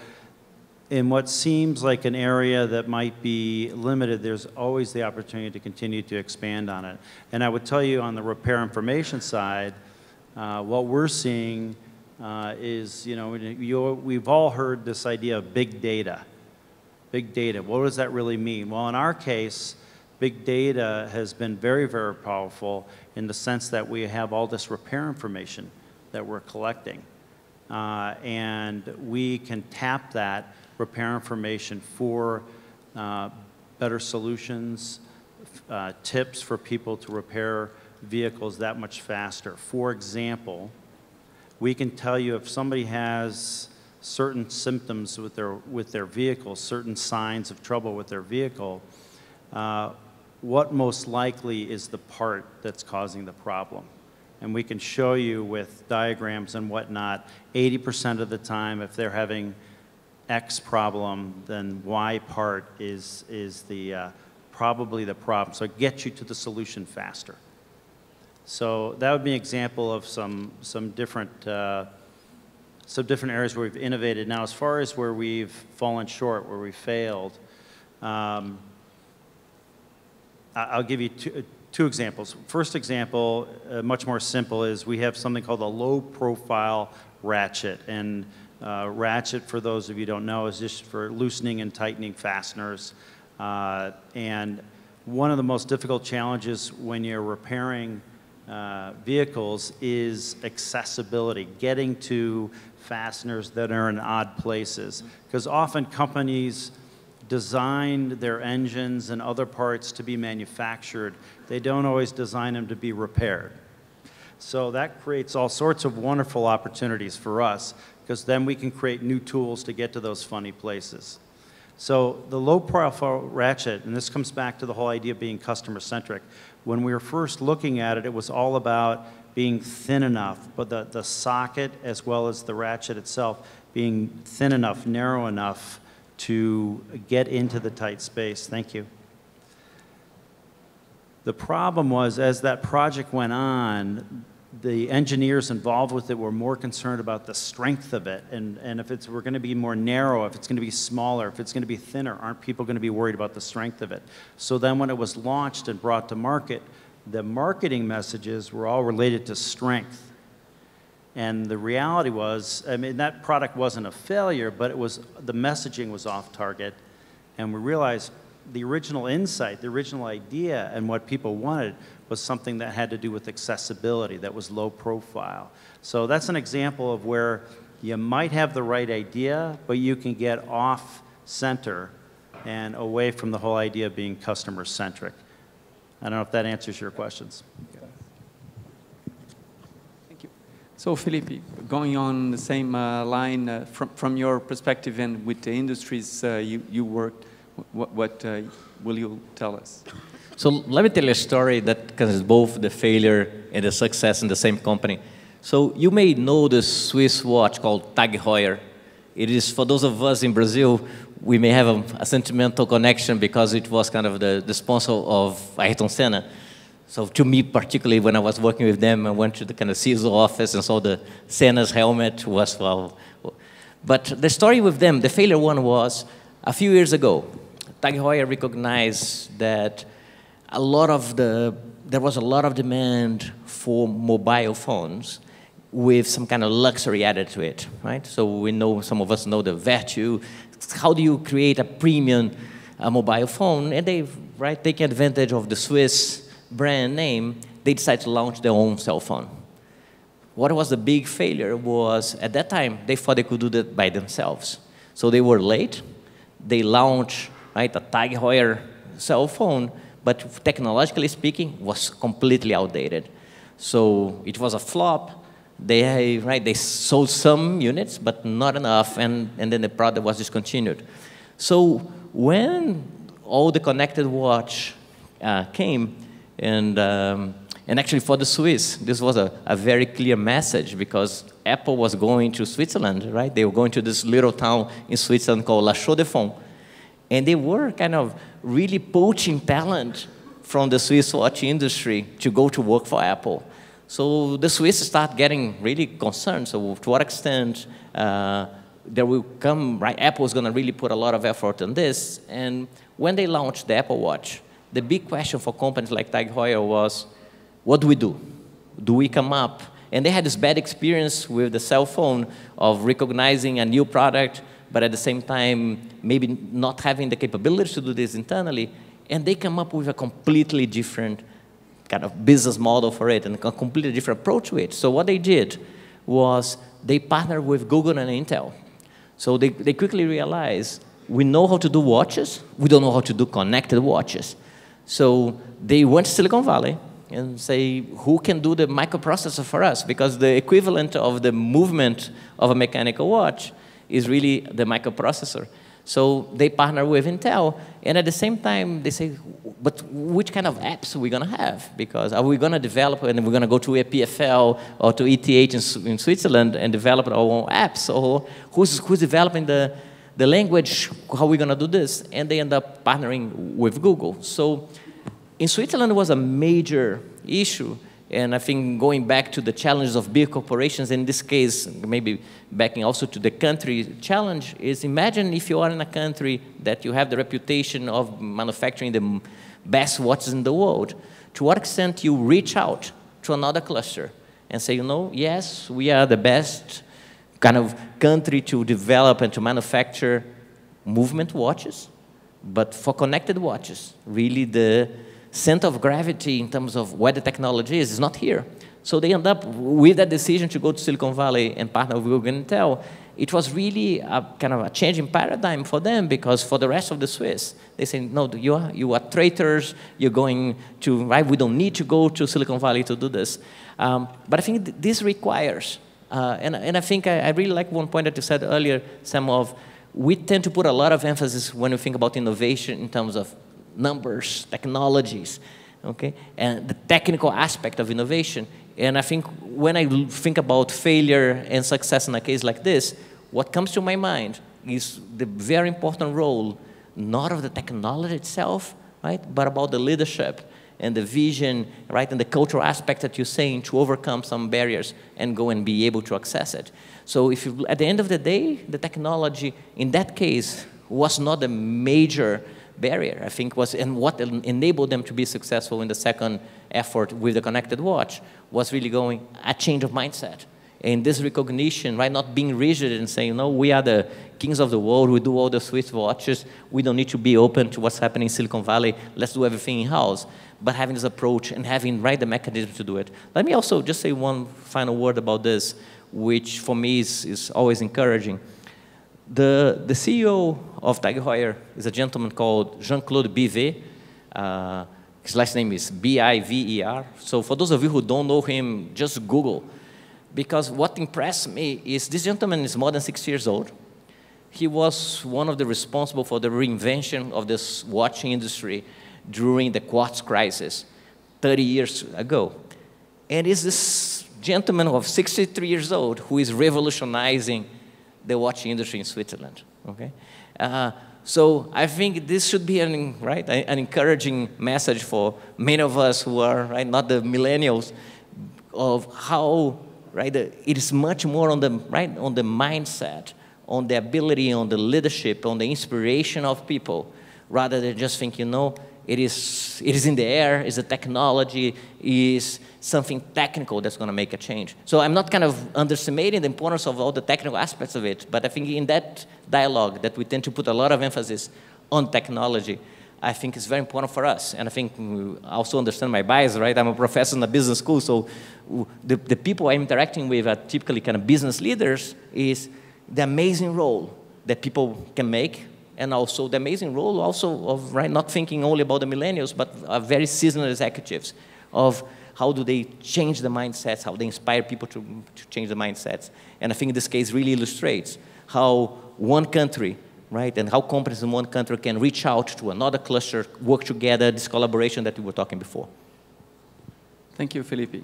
in what seems like an area that might be limited, there's always the opportunity to continue to expand on it. And I would tell you on the repair information side, uh, what we're seeing uh, is, you know, we've all heard this idea of big data. Big data, what does that really mean? Well, in our case, big data has been very, very powerful in the sense that we have all this repair information that we're collecting. Uh, and we can tap that repair information for uh, better solutions, uh, tips for people to repair vehicles that much faster. For example, we can tell you if somebody has certain symptoms with their, with their vehicle, certain signs of trouble with their vehicle, uh, what most likely is the part that's causing the problem. And we can show you with diagrams and whatnot, 80% of the time if they're having X problem, then Y part is, is the, uh, probably the problem. So it gets you to the solution faster. So that would be an example of some, some different, uh, some different areas where we've innovated. Now, as far as where we've fallen short, where we failed, um, I'll give you two, two examples. First example, uh, much more simple, is we have something called a low profile ratchet. And uh, ratchet, for those of you don't know, is just for loosening and tightening fasteners. Uh, and one of the most difficult challenges when you're repairing uh, vehicles is accessibility, getting to fasteners that are in odd places. Because often companies design their engines and other parts to be manufactured. They don't always design them to be repaired. So that creates all sorts of wonderful opportunities for us because then we can create new tools to get to those funny places. So the low profile ratchet, and this comes back to the whole idea of being customer centric. When we were first looking at it, it was all about being thin enough, but the, the socket as well as the ratchet itself being thin enough, narrow enough to get into the tight space. Thank you. The problem was as that project went on, the engineers involved with it were more concerned about the strength of it and, and if it's we're going to be more narrow if it's going to be smaller if it's going to be thinner aren't people going to be worried about the strength of it so then when it was launched and brought to market the marketing messages were all related to strength and the reality was i mean that product wasn't a failure but it was the messaging was off target and we realized the original insight the original idea and what people wanted was something that had to do with accessibility, that was low profile. So that's an example of where you might have the right idea, but you can get off center and away from the whole idea of being customer centric. I don't know if that answers your questions. Thank you. So, Felipe, going on the same uh, line, uh, from, from your perspective and with the industries uh, you, you worked, what, what uh, will you tell us? So let me tell you a story that contains both the failure and the success in the same company. So you may know the Swiss watch called Tag Heuer. It is, for those of us in Brazil, we may have a, a sentimental connection because it was kind of the, the sponsor of Ayrton Senna. So to me, particularly when I was working with them, I went to the kind of CISO office and saw the Senna's helmet was well. But the story with them, the failure one was a few years ago, Tag Heuer recognized that a lot of the, there was a lot of demand for mobile phones with some kind of luxury added to it, right? So we know, some of us know the Vertu. How do you create a premium a mobile phone? And they, right, taking advantage of the Swiss brand name, they decided to launch their own cell phone. What was the big failure was, at that time, they thought they could do that by themselves. So they were late. They launched, right, a Tag Heuer cell phone, but technologically speaking, was completely outdated. So it was a flop. They, right, they sold some units, but not enough, and, and then the product was discontinued. So when all the connected watch uh, came, and, um, and actually for the Swiss, this was a, a very clear message because Apple was going to Switzerland, right? They were going to this little town in Switzerland called La Chaux-de-Fonds. And they were kind of really poaching talent from the Swiss watch industry to go to work for Apple. So the Swiss start getting really concerned. So to what extent uh, there will come, right, Apple is going to really put a lot of effort on this. And when they launched the Apple Watch, the big question for companies like Tag Heuer was, what do we do? Do we come up? And they had this bad experience with the cell phone of recognizing a new product, but at the same time, maybe not having the capability to do this internally. And they come up with a completely different kind of business model for it and a completely different approach to it. So what they did was they partnered with Google and Intel. So they, they quickly realized we know how to do watches, we don't know how to do connected watches. So they went to Silicon Valley and say, who can do the microprocessor for us? Because the equivalent of the movement of a mechanical watch is really the microprocessor. So they partner with Intel, and at the same time, they say, but which kind of apps are we going to have? Because are we going to develop, and we're going to go to EPFL or to ETH in, in, Switzerland and develop our own apps? Or who's, who's developing the, the language? How are we going to do this? And they end up partnering with Google. So in Switzerland, it was a major issue and I think going back to the challenges of big corporations, in this case, maybe backing also to the country challenge, is imagine if you are in a country that you have the reputation of manufacturing the best watches in the world, to what extent you reach out to another cluster and say, you know, yes, we are the best kind of country to develop and to manufacture movement watches, but for connected watches, really the center of gravity in terms of where the technology is is not here. So they end up with that decision to go to Silicon Valley and partner with Google and Intel. It was really a kind of a change in paradigm for them because for the rest of the Swiss, they say, no, you are, you are traitors, you're going to, right, we don't need to go to Silicon Valley to do this. Um, but I think th this requires, uh, and, and I think I, I, really like one point that you said earlier, Sam, of we tend to put a lot of emphasis when we think about innovation in terms of numbers, technologies, okay, and the technical aspect of innovation. And I think when I think about failure and success in a case like this, what comes to my mind is the very important role, not of the technology itself, right, but about the leadership and the vision, right, and the cultural aspect that you're saying to overcome some barriers and go and be able to access it. So if you, at the end of the day, the technology in that case was not a major barrier, I think, was, and what enabled them to be successful in the second effort with the connected watch was really going a change of mindset. And this recognition, right, not being rigid and saying, no, we are the kings of the world, we do all the Swiss watches, we don't need to be open to what's happening in Silicon Valley, let's do everything in-house. But having this approach and having, right, the mechanism to do it. Let me also just say one final word about this, which for me is, is always encouraging. The, the CEO of Tag Heuer is a gentleman called Jean-Claude Biver. Uh, his last name is B-I-V-E-R. So for those of you who don't know him, just Google. Because what impressed me is this gentleman is more than 60 years old. He was one of the responsible for the reinvention of this watching industry during the quartz crisis 30 years ago. And is this gentleman of 63 years old who is revolutionizing the watching industry in Switzerland. Okay, uh, so I think this should be an right an encouraging message for many of us who are right not the millennials of how right it is much more on the right on the mindset, on the ability, on the leadership, on the inspiration of people, rather than just think you know it is, it is in the air, it's a technology, is something technical that's going to make a change. So I'm not kind of underestimating the importance of all the technical aspects of it, but I think in that dialogue that we tend to put a lot of emphasis on technology, I think it's very important for us. And I think I also understand my bias, right? I'm a professor in a business school, so the, the people I'm interacting with are typically kind of business leaders is the amazing role that people can make and also the amazing role also of right, not thinking only about the millennials, but uh, very seasoned executives of how do they change the mindsets, how they inspire people to, to change the mindsets. And I think this case really illustrates how one country, right, and how companies in one country can reach out to another cluster, work together, this collaboration that we were talking before. Thank you, Felipe.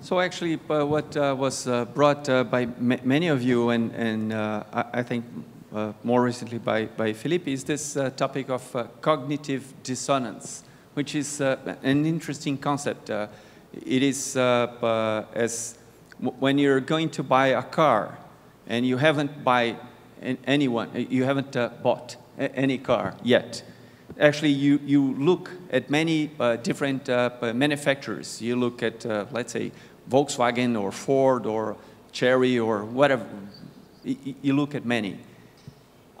So actually, uh, what uh, was uh, brought uh, by many of you, and, and uh, I, I, think uh, more recently by, by Felipe, is this uh, topic of uh, cognitive dissonance, which is uh, an interesting concept. Uh, it is as when you're going to buy a car and you haven't buy anyone, you haven't bought any car yet. Actually, you, you look at many different manufacturers. You look at, let's say, Volkswagen or Ford or Chery or whatever. You look at many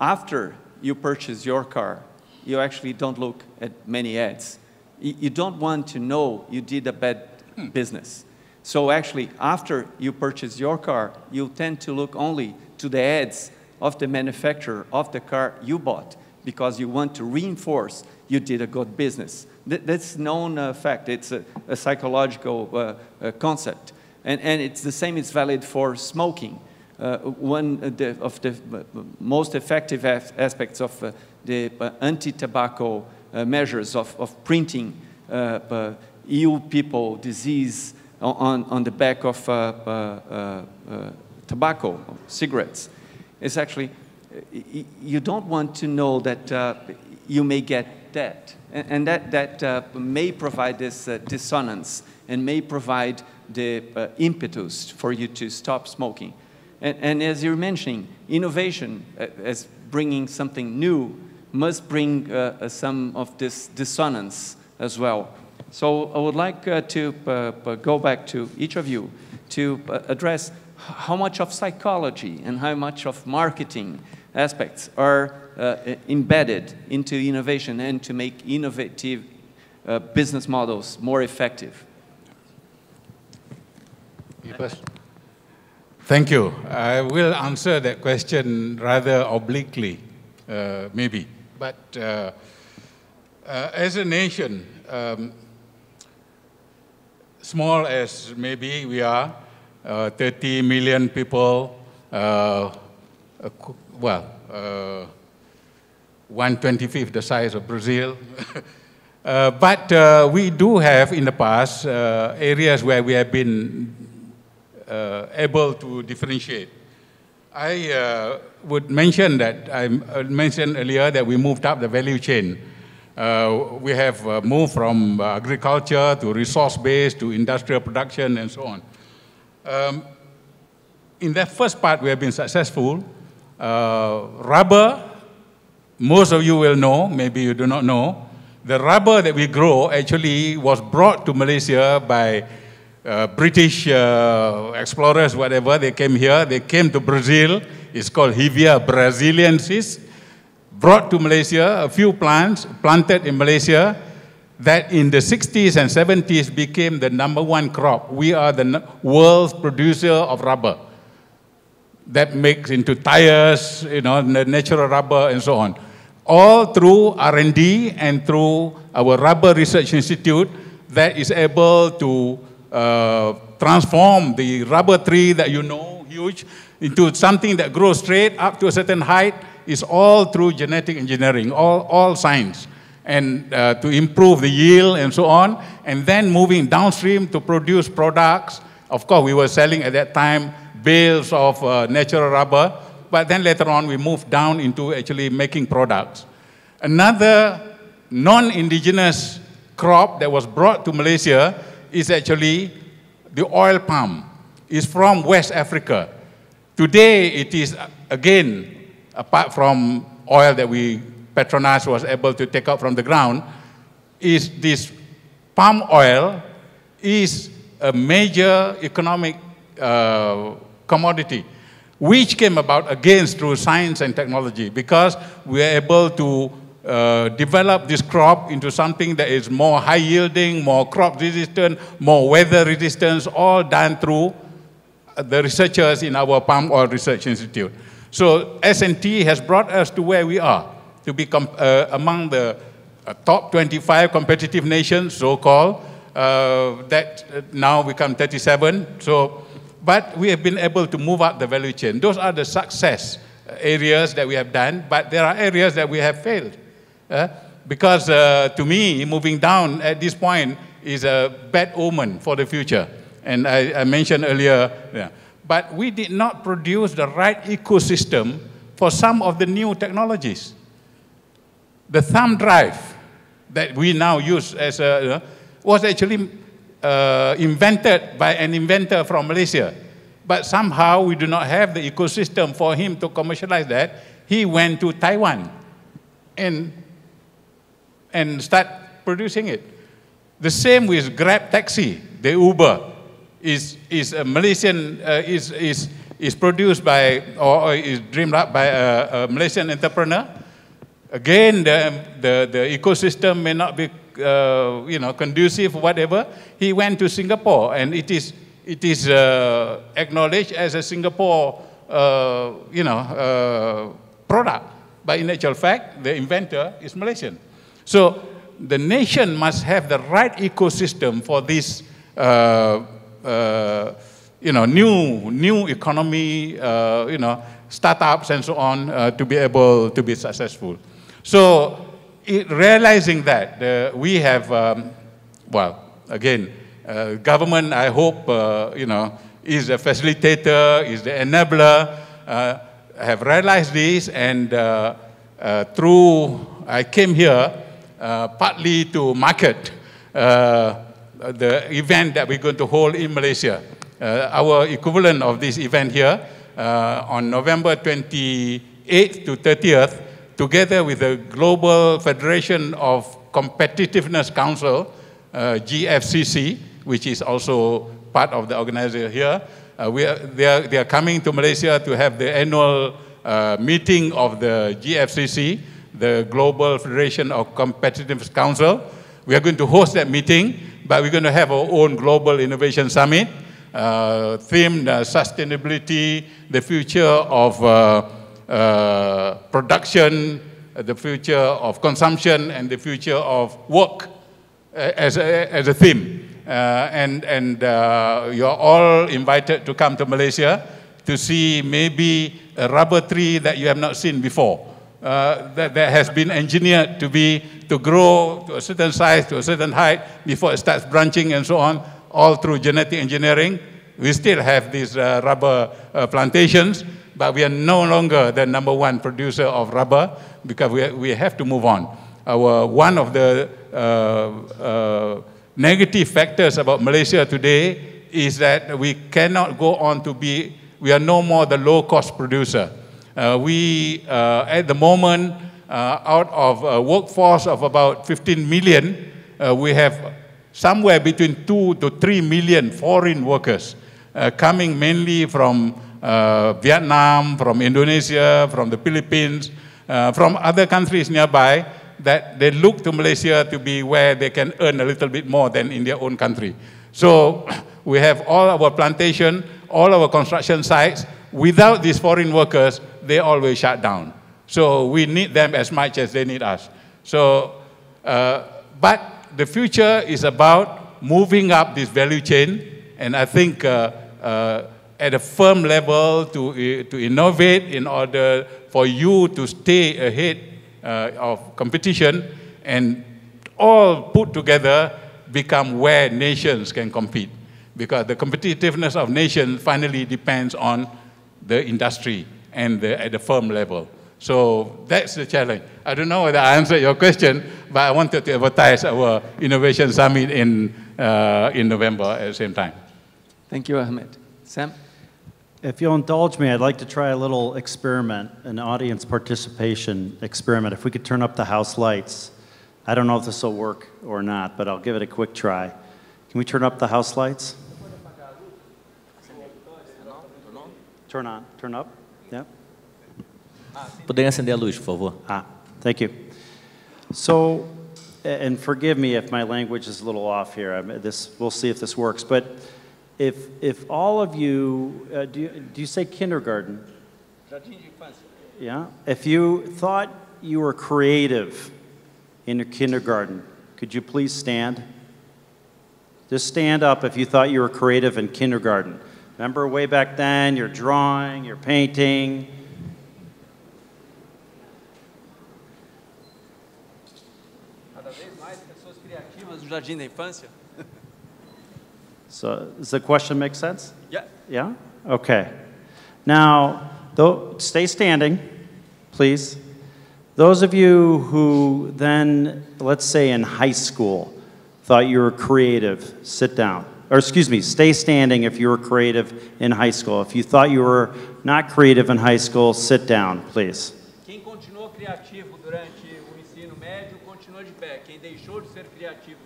after you purchase your car, you actually don't look at many ads. You don't want to know you did a bad hmm. business. So actually, after you purchase your car, you tend to look only to the ads of the manufacturer of the car you bought because you want to reinforce you did a good business. That's known uh, fact. It's a, a psychological uh, uh, concept. And, and it's the same is valid for smoking Uh, one of the, the, uh, most effective aspects of uh, the uh, anti-tobacco uh, measures of, of printing uh, uh EU people disease on, on the back of tobacco, cigarettes, is actually, you don't want to know that you may get that. And, that, that may provide this dissonance and may provide the impetus for you to stop smoking. And, and as you're mentioning, innovation uh, as bringing something new must bring uh, uh, some of this dissonance as well. So I would like uh, to uh, go back to each of you to uh, address how much of psychology and how much of marketing aspects are embedded into innovation and to make innovative business models more effective. Thank you. I will answer that question rather obliquely, uh, maybe. But uh, uh, as a nation, um, small as maybe we are, uh, 30 million people, uh, well, 125th uh, the size of Brazil. [LAUGHS] but we do have in the past areas where we have been able to differentiate. I uh, would mention that I mentioned earlier that we moved up the value chain. Uh, we have uh, moved from uh, agriculture to resource based to industrial production and so on. Um, in that first part, we have been successful. Uh, rubber, most of you will know, maybe you do not know, the rubber that we grow actually was brought to Malaysia by uh, British uh, explorers, whatever, they came here. They came to Brazil. It's called Hevea brasiliensis. Brought to Malaysia, a few plants planted in Malaysia that in the 60s and 70s became the number one crop. We are the world's producer of rubber. That makes into tires, you know, natural rubber and so on. All through R&D and through our Rubber Research Institute that is able to uh, transform the rubber tree that you know, huge, into something that grows straight up to a certain height is all through genetic engineering, all, all science. And uh, to improve the yield and so on. And then moving downstream to produce products. Of course, we were selling at that time bales of uh, natural rubber. But then later on, we moved down into actually making products. Another non indigenous crop that was brought to Malaysia is actually the oil palm. It's from West Africa. Today, it is, again, apart from oil that we, Petronas was able to take out from the ground, is this palm oil is a major economic uh, commodity, which came about again through science and technology because we are able to uh, develop this crop into something that is more high yielding, more crop resistant, more weather resistant, all done through the researchers in our Palm Oil Research Institute. So S&T has brought us to where we are, to be uh, among the uh, top 25 competitive nations, so-called, uh, that now become 37. So, but we have been able to move up the value chain. Those are the success areas that we have done, but there are areas that we have failed. Uh, because uh, to me, moving down at this point is a bad omen for the future. And I, I mentioned earlier, yeah. but we did not produce the right ecosystem for some of the new technologies. The thumb drive that we now use as a, was actually uh, invented by an inventor from Malaysia. But somehow we do not have the ecosystem for him to commercialize that. He went to Taiwan and, and start producing it. The same with Grab Taxi, the Uber, is, is a Malaysian, uh, is, is, is produced by, or is dreamed up by a, a Malaysian entrepreneur. Again, the, the, the ecosystem may not be, uh, you know, conducive, whatever. He went to Singapore, and it is, it is uh, acknowledged as a Singapore, uh, you know, uh, product. But in actual fact, the inventor is Malaysian. So the nation must have the right ecosystem for this, uh, uh, you know, new, new economy, uh, you know, startups and so on uh, to be able to be successful. So it, realizing that uh, we have, um, well, again, uh, government, I hope, you know, is a facilitator, is the enabler, have realized this and through, I came here partly to market uh, the event that we're going to hold in Malaysia. Uh, our equivalent of this event here on November 28th to 30th, together with the Global Federation of Competitiveness Council, GFCC, which is also part of the organizer here. Uh, we are, they, are, they are coming to Malaysia to have the annual uh, meeting of the GFCC the Global Federation of Competitiveness Council. We are going to host that meeting, but we're going to have our own Global Innovation Summit, uh, themed uh, sustainability, the future of uh, uh production, the future of consumption, and the future of work uh, as a, as a theme. Uh, and and you're all invited to come to Malaysia to see maybe a rubber tree that you have not seen before uh, that, that has been engineered to be to grow to a certain size, to a certain height before it starts branching and so on, all through genetic engineering. We still have these uh, rubber uh, plantations, but we are no longer the number one producer of rubber because we, we have to move on. Our, one of the uh, uh, negative factors about Malaysia today is that we cannot go on to be, we are no more the low cost producer. Uh, we, uh, at the moment, uh, out of a workforce of about 15 million, we have somewhere between 2 to 3 million foreign workers coming mainly from Vietnam, from Indonesia, from the Philippines, from other countries nearby that they look to Malaysia to be where they can earn a little bit more than in their own country. So [COUGHS] we have all our plantation, all our construction sites. Without these foreign workers, they always shut down. So we need them as much as they need us. So, uh, but the future is about moving up this value chain, and I think uh, uh, at a firm level to, uh, to innovate in order for you to stay ahead uh, of competition and all put together become where nations can compete. Because the competitiveness of nations finally depends on the industry and the, at the firm level. So that's the challenge. I don't know whether I answered your question, but I wanted to advertise our Innovation Summit in, uh, in November at the same time. Thank you, Ahmad. Sam? If you'll indulge me, I'd like to try a little experiment, an audience participation experiment. If we could turn up the house lights. I don't know if this will work or not, but I'll give it a quick try. Can we turn up the house lights? Turn on, turn up. Poderia acender a luz, por favor. Ah, thank you. So, and forgive me if my language is a little off here. I this, we'll see if this works. But if, if all of you, uh, do, you, do you say kindergarten? Yeah. If you thought you were creative in your kindergarten, could you please stand? Just stand up if you thought you were creative in kindergarten. Remember way back then, you're drawing, you're painting. Jardim da infância. So, does the question make sense? Yeah. Yeah? Okay. Now, though, stay standing. please. Those of you who then, let's say in high school, thought you were creative, sit down. Or excuse me, stay standing if you were creative in high school. If you thought you were not creative in high school, sit down, please. Quem continuou criativo durante o ensino médio, continua de pé. Quem deixou de ser criativo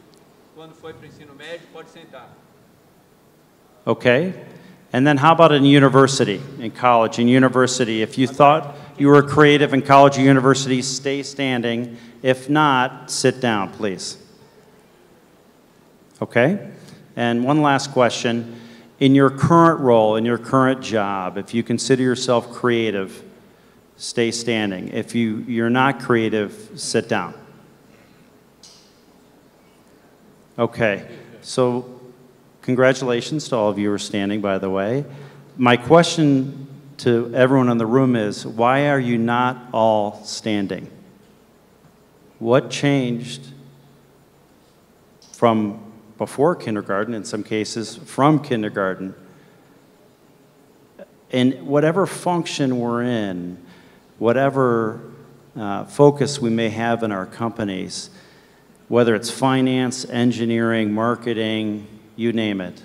quando foi para o ensino médio, pode sentar. Okay? And then how about in university, in college, in university? If you thought you were creative in college or university, stay standing. If not, sit down, please. Okay? And one last question. In your current role, in your current job, if you consider yourself creative, stay standing. If you, you're not creative, sit down. Okay, so congratulations to all of you who are standing, by the way. My question to everyone in the room is why are you not all standing? What changed from before kindergarten, in some cases, from kindergarten? In whatever function we're in, whatever uh, focus we may have in our companies, whether it's finance, engineering, marketing, you name it.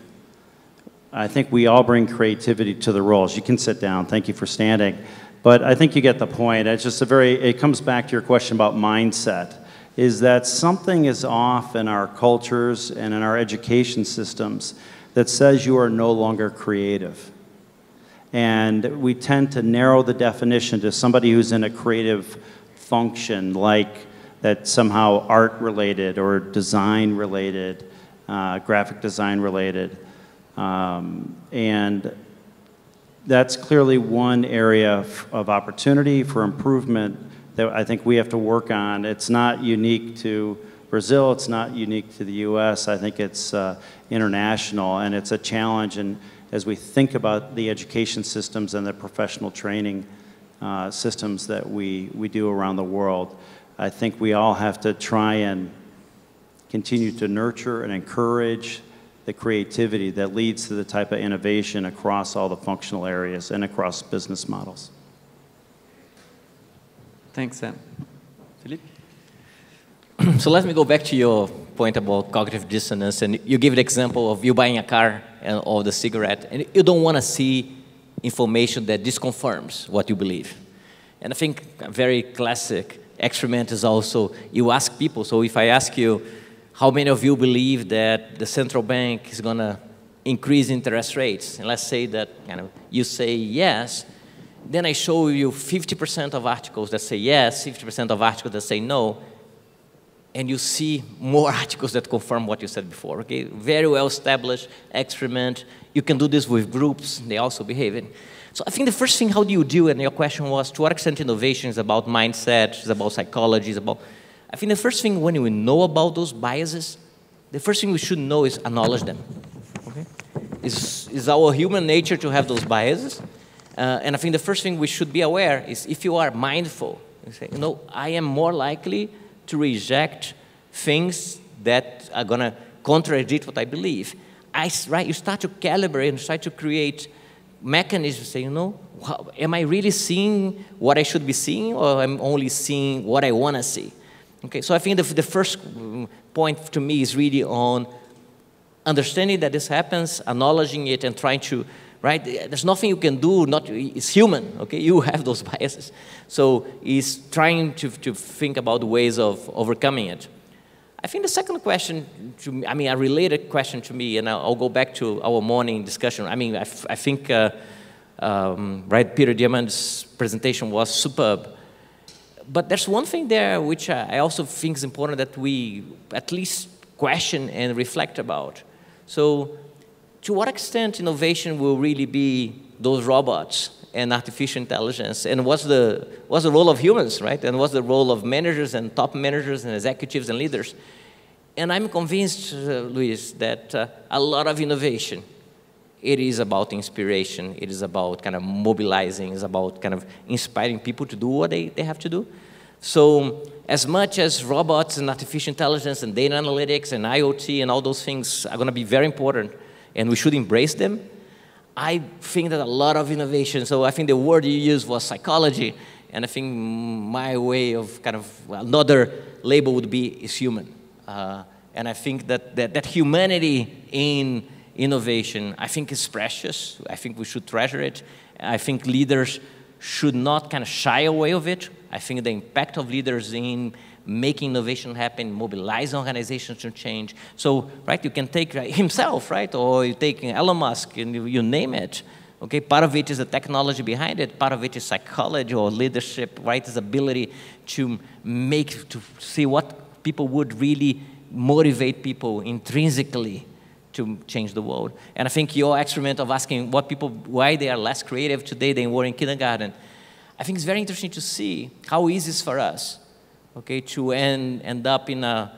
I think we all bring creativity to the roles. You can sit down. Thank you for standing. But I think you get the point. It's just a very, it comes back to your question about mindset is that something is off in our cultures and in our education systems that says you are no longer creative. And we tend to narrow the definition to somebody who's in a creative function, like that somehow art related or design related, uh, graphic design related. Um, and that's clearly one area of opportunity for improvement that I think we have to work on. It's not unique to Brazil, it's not unique to the US. I think it's uh, international and it's a challenge. And as we think about the education systems and the professional training uh, systems that we, we do around the world, I think we all have to try and continue to nurture and encourage the creativity that leads to the type of innovation across all the functional areas and across business models. Thanks, Sam. Felipe? [CLEARS THROAT] so let me go back to your point about cognitive dissonance. And you give the example of you buying a car and, or the cigarette, and you don't want to see information that disconfirms what you believe. And I think a very classic experiment is also you ask people. So if I ask you, how many of you believe that the central bank is going to increase interest rates? And let's say that you, know, you say yes, then I show you 50% of articles that say yes, 50% of articles that say no, and you see more [LAUGHS] articles that confirm what you said before. Okay, very well established experiment. You can do this with groups; they also behave. it. So I think the first thing, how do you do? And your question was, to what extent innovation is about mindset, is about psychology, is about. I think the first thing when we know about those biases, the first thing we should know is acknowledge them. Okay, is is our human nature to have those biases? Uh, and I think the first thing we should be aware is if you are mindful, you say, you know, I am more likely to reject things that are going to contradict what I believe. I, right, you start to calibrate and start to create mechanisms to say, you know, am I really seeing what I should be seeing or I'm only seeing what I want to see? Okay, so I think the, the first mm, point to me is really on understanding that this happens, acknowledging it, and trying to right? There's nothing you can do, not, it's human, okay? You have those [LAUGHS] biases. So he's trying to, to think about ways of overcoming it. I think the second question, to me, I mean, a related question to me, and I'll, I'll go back to our morning discussion. I mean, I, think, uh, um, right, Peter Diamandis' presentation was superb. But there's one thing there which I also think is important that we at least question and reflect about. So to what extent innovation will really be those robots and artificial intelligence and what's the, what's the role of humans, right? And what's the role of managers and top managers and executives and leaders? And I'm convinced, uh, Luiz, that uh, a lot of innovation, it is about inspiration, it is about kind of mobilizing, it's about kind of inspiring people to do what they, they have to do. So as much as robots and artificial intelligence and data analytics and IoT and all those things are going to be very important, and we should embrace them. I think that a lot of innovation, so I think the word you used was psychology, And I think my way of kind of another label would be is human. Uh, and I think that, that, that humanity in innovation, I think is precious. I think we should treasure it. I think leaders should not kind of shy away of it. I think the impact of leaders in making innovation happen, mobilizing organizations to change. So, right, you can take [LAUGHS] himself, right, or you take Elon Musk, and you, you name it. Okay, part of it is the technology behind it. Part of it is psychology or leadership, right? His ability to make, to see what people would really motivate people intrinsically to change the world. And I think your experiment of asking what people, why they are less creative today than were in kindergarten, I think it's very interesting to see how easy it is for us, okay, to end, end up in a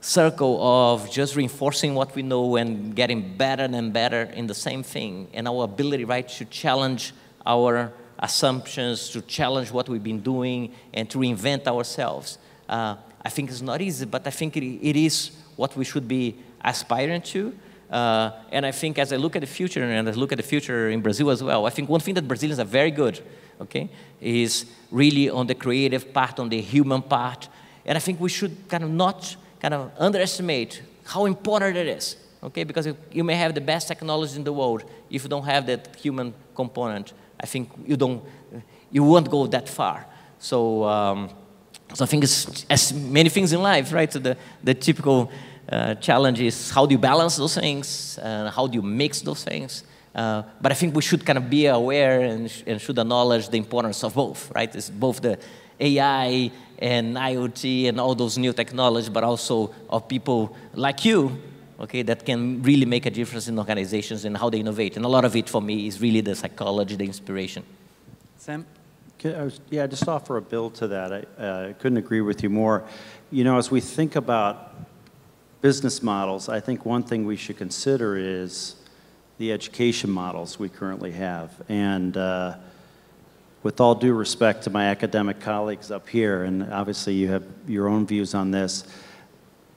circle of just reinforcing what we know and getting better and better in the same thing, and our ability, right, to challenge our assumptions, to challenge what we've been doing, and to reinvent ourselves. Uh, I think it's not easy, but I think it, it is what we should be aspiring to. Uh, and I think as I look at the future, and I look at the future in Brazil as well, I think one thing that Brazilians are very good, okay, is really on the creative part, on the human part. And I think we should kind of not kind of underestimate how important it is, okay? Because you, may have the best technology in the world. If you don't have that human component, I think you don't, you won't go that far. So, um, so I think it's as many things in life, right? So the, the typical uh, challenge is how do you balance those things? Uh, how do you mix those things? Uh, but I think we should kind of be aware and, sh and should acknowledge the importance of both, right? It's both the AI and IoT and all those new technologies, but also of people like you, okay, that can really make a difference in organizations and how they innovate. And a lot of it for me is really the psychology, the inspiration. Sam? Was, yeah, just offer a build to that. I uh, couldn't agree with you more. You know, as we think about business models, I think one thing we should consider is the education models we currently have. And uh, with all due respect to my academic colleagues up here, and obviously you have your own views on this,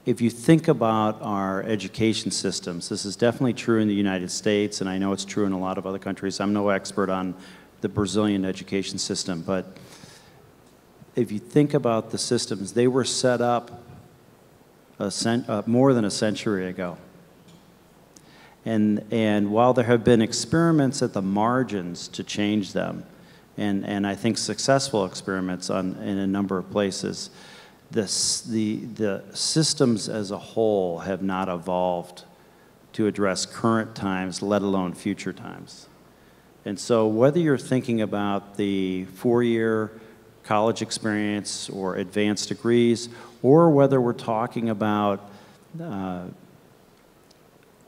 if you think about our education systems, this is definitely true in the United States, and I know it's true in a lot of other countries. I'm no expert on the Brazilian education system, but if you think about the systems, they were set up uh, more than a century ago. And, and while there have been experiments at the margins to change them, and, and I think successful experiments on, in a number of places, this, the, the systems as a whole have not evolved to address current times, let alone future times. And so whether you're thinking about the four-year college experience or advanced degrees, or whether we're talking about uh,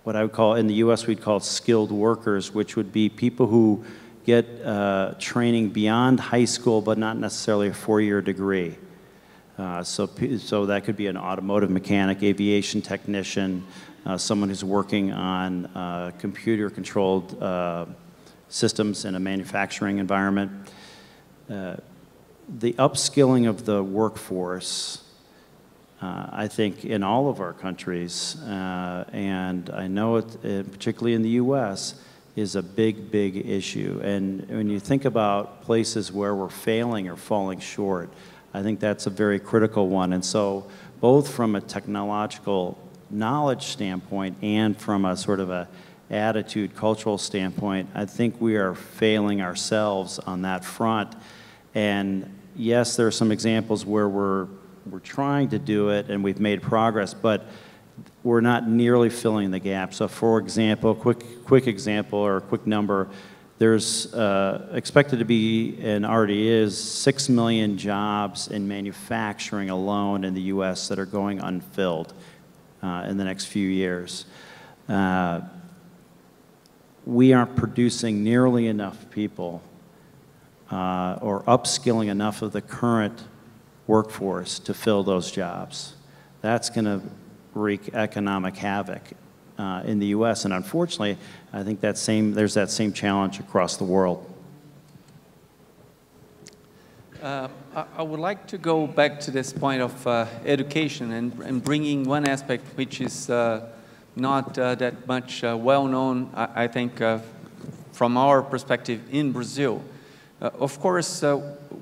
what I would call, in the US, we'd call skilled workers, which would be people who get uh, training beyond high school, but not necessarily a four-year degree. Uh, so, so that could be an automotive mechanic, aviation technician, uh, someone who's working on uh, computer-controlled uh, systems in a manufacturing environment. Uh, the upskilling of the workforce uh, I think in all of our countries, uh, and I know it, uh, particularly in the U.S., is a big, big issue. And when you think about places where we're failing or falling short, I think that's a very critical one. And so, both from a technological knowledge standpoint and from a sort of a attitude, cultural standpoint, I think we are failing ourselves on that front. And yes, there are some examples where we're we're trying to do it and we've made progress, but we're not nearly filling the gap. So for example, quick, quick example or a quick number, there's uh, expected to be and already is 6 million jobs in manufacturing alone in the US that are going unfilled uh, in the next few years. Uh, we aren't producing nearly enough people uh, or upskilling enough of the current workforce to fill those jobs. That's going to wreak economic havoc uh, in the U.S. And unfortunately, I think that same, there's that same challenge across the world. Uh, I would like to go back to this point of uh, education and, and, bringing one aspect which is uh, not uh, that much uh, well known, I, I think, from our perspective in Brazil. of course,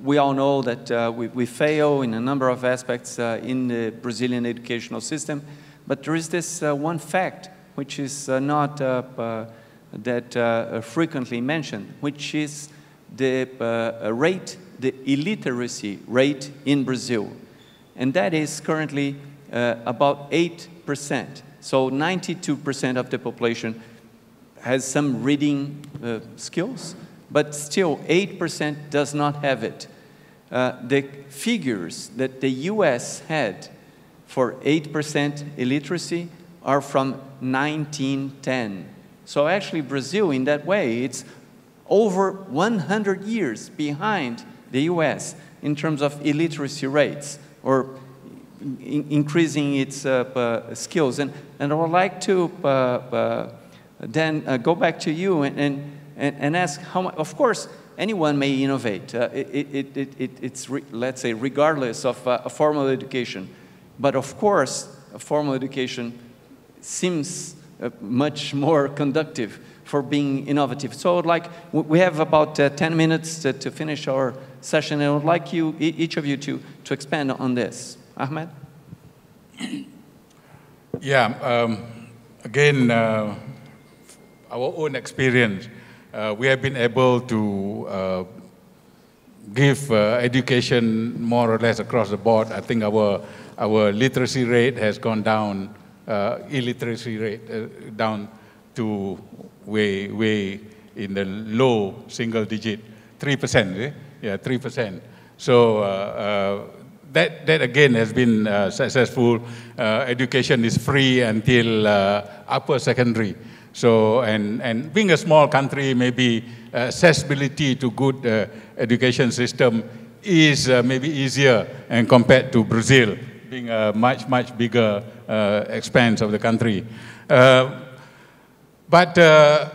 we all know that uh, we, we, fail in a number of aspects uh, in the Brazilian educational system, but there is this uh, one fact which is uh, not uh, that frequently mentioned, which is the rate, the illiteracy rate in Brazil. And that is currently about 8%. So 92% of the population has some reading skills, but still 8% does not have it. Uh, the figures that the US had for 8% illiteracy are from 1910. So actually Brazil, in that way, it's over 100 years behind the US in terms of illiteracy rates or in increasing its uh, uh, skills. And, and I would like to uh, uh then uh, go back to you and, and, and ask how much, of course, anyone may innovate. Uh, it, it, it, it, it's, let's say, regardless of uh, a formal education. But of course, a formal education seems uh, much more conductive for being innovative. So I would like, we have about uh, 10 minutes to, to, finish our session, and I would like you, each of you to, to expand on this. Ahmad? Yeah, um, again, uh, our own experience we have been able to uh, give uh, education more or less across the board. I think our, our literacy rate has gone down, illiteracy rate down to way, way in the low single digit, 3%, eh? yeah, 3%. So uh, uh, that, that again has been uh, successful. education is free until upper secondary. So, and, and being a small country, maybe accessibility to good uh, education system is uh, maybe easier and compared to Brazil, being a much, much bigger uh, expanse of the country. Uh, but uh,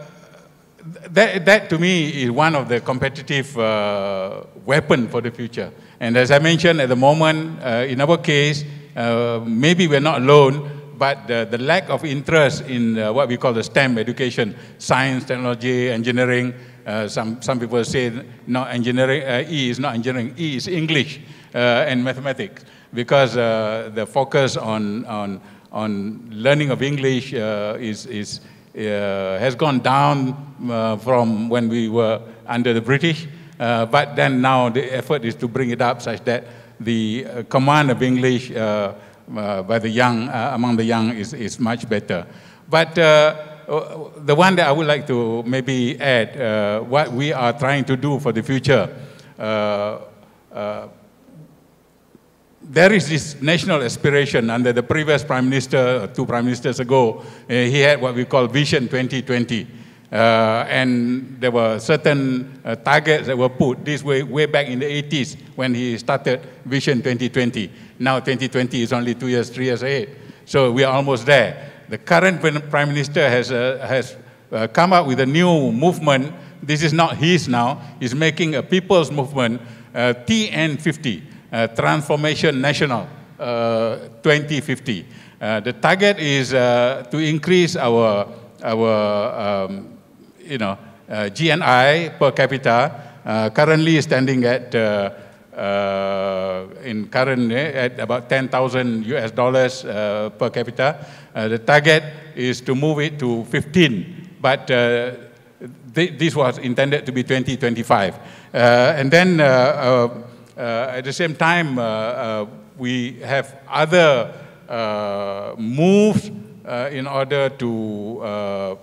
that, that to me is one of the competitive uh, weapon for the future. And as I mentioned at the moment, in our case, maybe we're not alone, but the, the lack of interest in uh, what we call the STEM education, science, technology, engineering, uh, some, some people say not engineering, uh, E is not engineering, E is English uh, and mathematics, because uh, the focus on, on, on learning of English is, is, has gone down from when we were under the British, but then now the effort is to bring it up such that the command of English by the young, uh, among the young is, is much better. But uh, the one that I would like to maybe add, what we are trying to do for the future, there is this national aspiration under the previous prime minister, two prime ministers ago, uh, he had what we call Vision 2020. Uh, and there were certain uh, targets that were put this way, way back in the 80s when he started Vision 2020. Now 2020 is only two years, three years ahead. So we are almost there. The current Prime Minister has, uh, has uh, come up with a new movement. This is not his now. He's making a people's movement, uh, TN50, uh, Transformation National 2050. the target is to increase our, our um, you know, uh, GNI per capita uh, currently standing at uh, uh in current at about 10,000 US dollars uh, per capita. Uh, the target is to move it to 15, but uh, th this was intended to be 2025. Uh, and then uh, at the same time, we have other moves in order to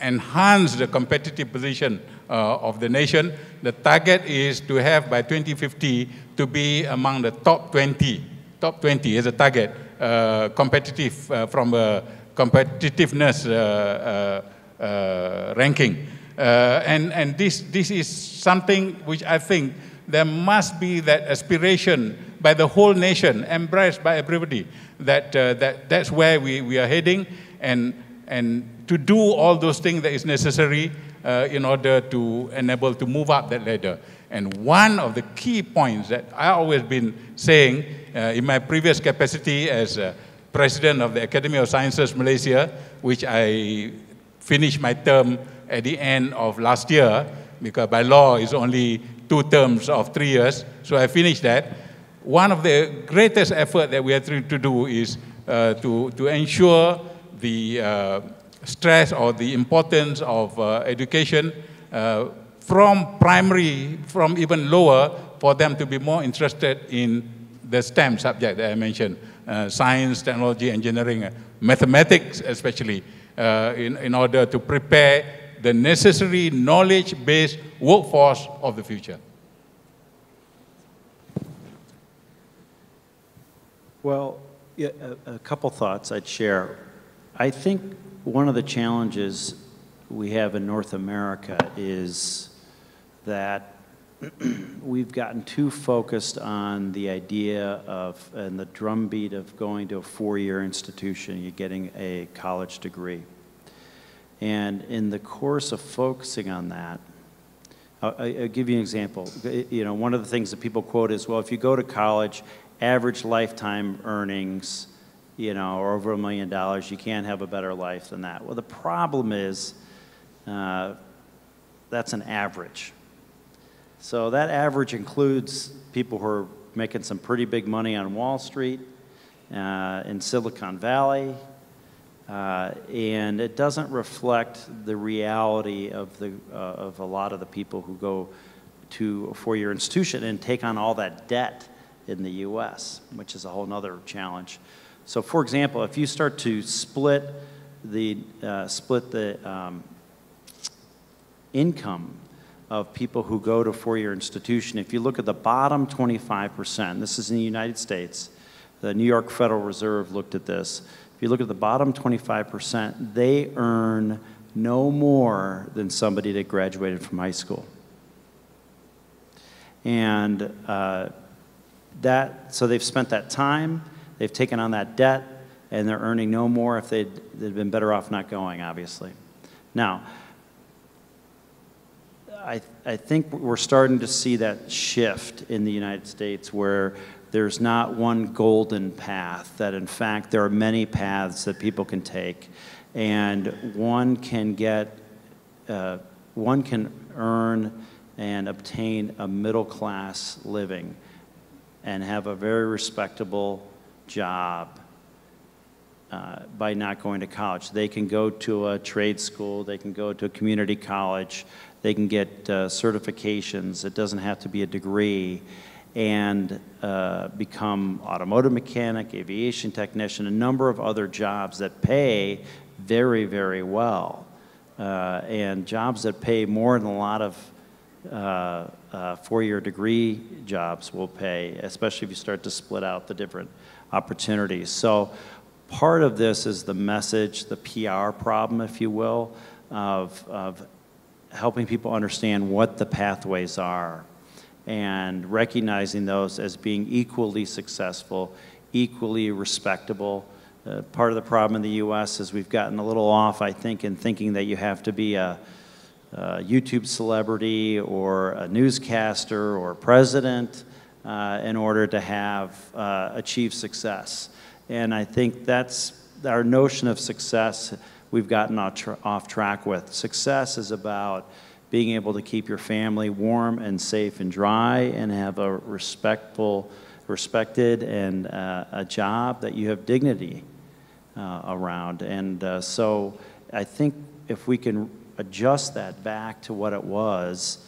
enhance the competitive position uh, of the nation. The target is to have by 2050 to be among the top 20. Top 20 is a target, uh, competitive uh, from a competitiveness uh, uh, uh, ranking. and and this, this is something which I think there must be that aspiration by the whole nation, embraced by everybody, that, that that's where we, we are heading. And, and to do all those things that is necessary uh, in order to enable to move up that ladder. And one of the key points that I always been saying uh, in my previous capacity as uh, president of the Academy of Sciences Malaysia, which I finished my term at the end of last year, because by law it's only two terms of three years. So I finished that. One of the greatest effort that we are trying to do is uh, to, to ensure the uh, stress or the importance of uh, education uh, from primary, from even lower, for them to be more interested in the STEM subject that I mentioned, uh, science, technology, engineering, uh, mathematics especially, uh, in, in order to prepare the necessary knowledge-based workforce of the future. Well, yeah, a, a couple thoughts I'd share. I think one of the challenges we have in North America is that [CLEARS THROAT] we've gotten too focused on the idea of and the drumbeat of going to a four-year institution, you're getting a college degree. And in the course of focusing on that, I'll, I'll give you an example. You know, one of the things that people quote is, well, if you go to college, average lifetime earnings, you know, are over a million dollars, you can't have a better life than that. Well, the problem is uh, that's an average. So that average includes people who are making some pretty big money on Wall Street, uh, in Silicon Valley, uh, and it doesn't reflect the reality of, the, uh, of a lot of the people who go to a four-year institution and take on all that debt in the U.S., which is a whole other challenge. So, for example, if you start to split the uh, split the um, income of people who go to four-year institution, if you look at the bottom 25%, this is in the United States, the New York Federal Reserve looked at this. If you look at the bottom 25%, they earn no more than somebody that graduated from high school. And uh, that, so they've spent that time, they've taken on that debt, and they're earning no more if they'd, they'd been better off not going, obviously. Now, I, I think we're starting to see that shift in the United States where there's not one golden path, that in fact there are many paths that people can take, and one can get, uh, one can earn and obtain a middle class living and have a very respectable job uh, by not going to college. They can go to a trade school, they can go to a community college, they can get uh, certifications. It doesn't have to be a degree and uh, become automotive mechanic, aviation technician, a number of other jobs that pay very, very well. Uh, and jobs that pay more than a lot of uh, uh, four-year degree jobs will pay, especially if you start to split out the different opportunities. So part of this is the message, the PR problem, if you will, of, of helping people understand what the pathways are and recognizing those as being equally successful, equally respectable. Uh, part of the problem in the U.S. is we've gotten a little off, I think, in thinking that you have to be a, a YouTube celebrity or a newscaster or president uh, in order to have uh, achieved success. And I think that's our notion of success we've gotten off, tra off track with. Success is about being able to keep your family warm and safe and dry and have a respectful, respected and uh, a job that you have dignity uh, around. And uh, so I think if we can adjust that back to what it was,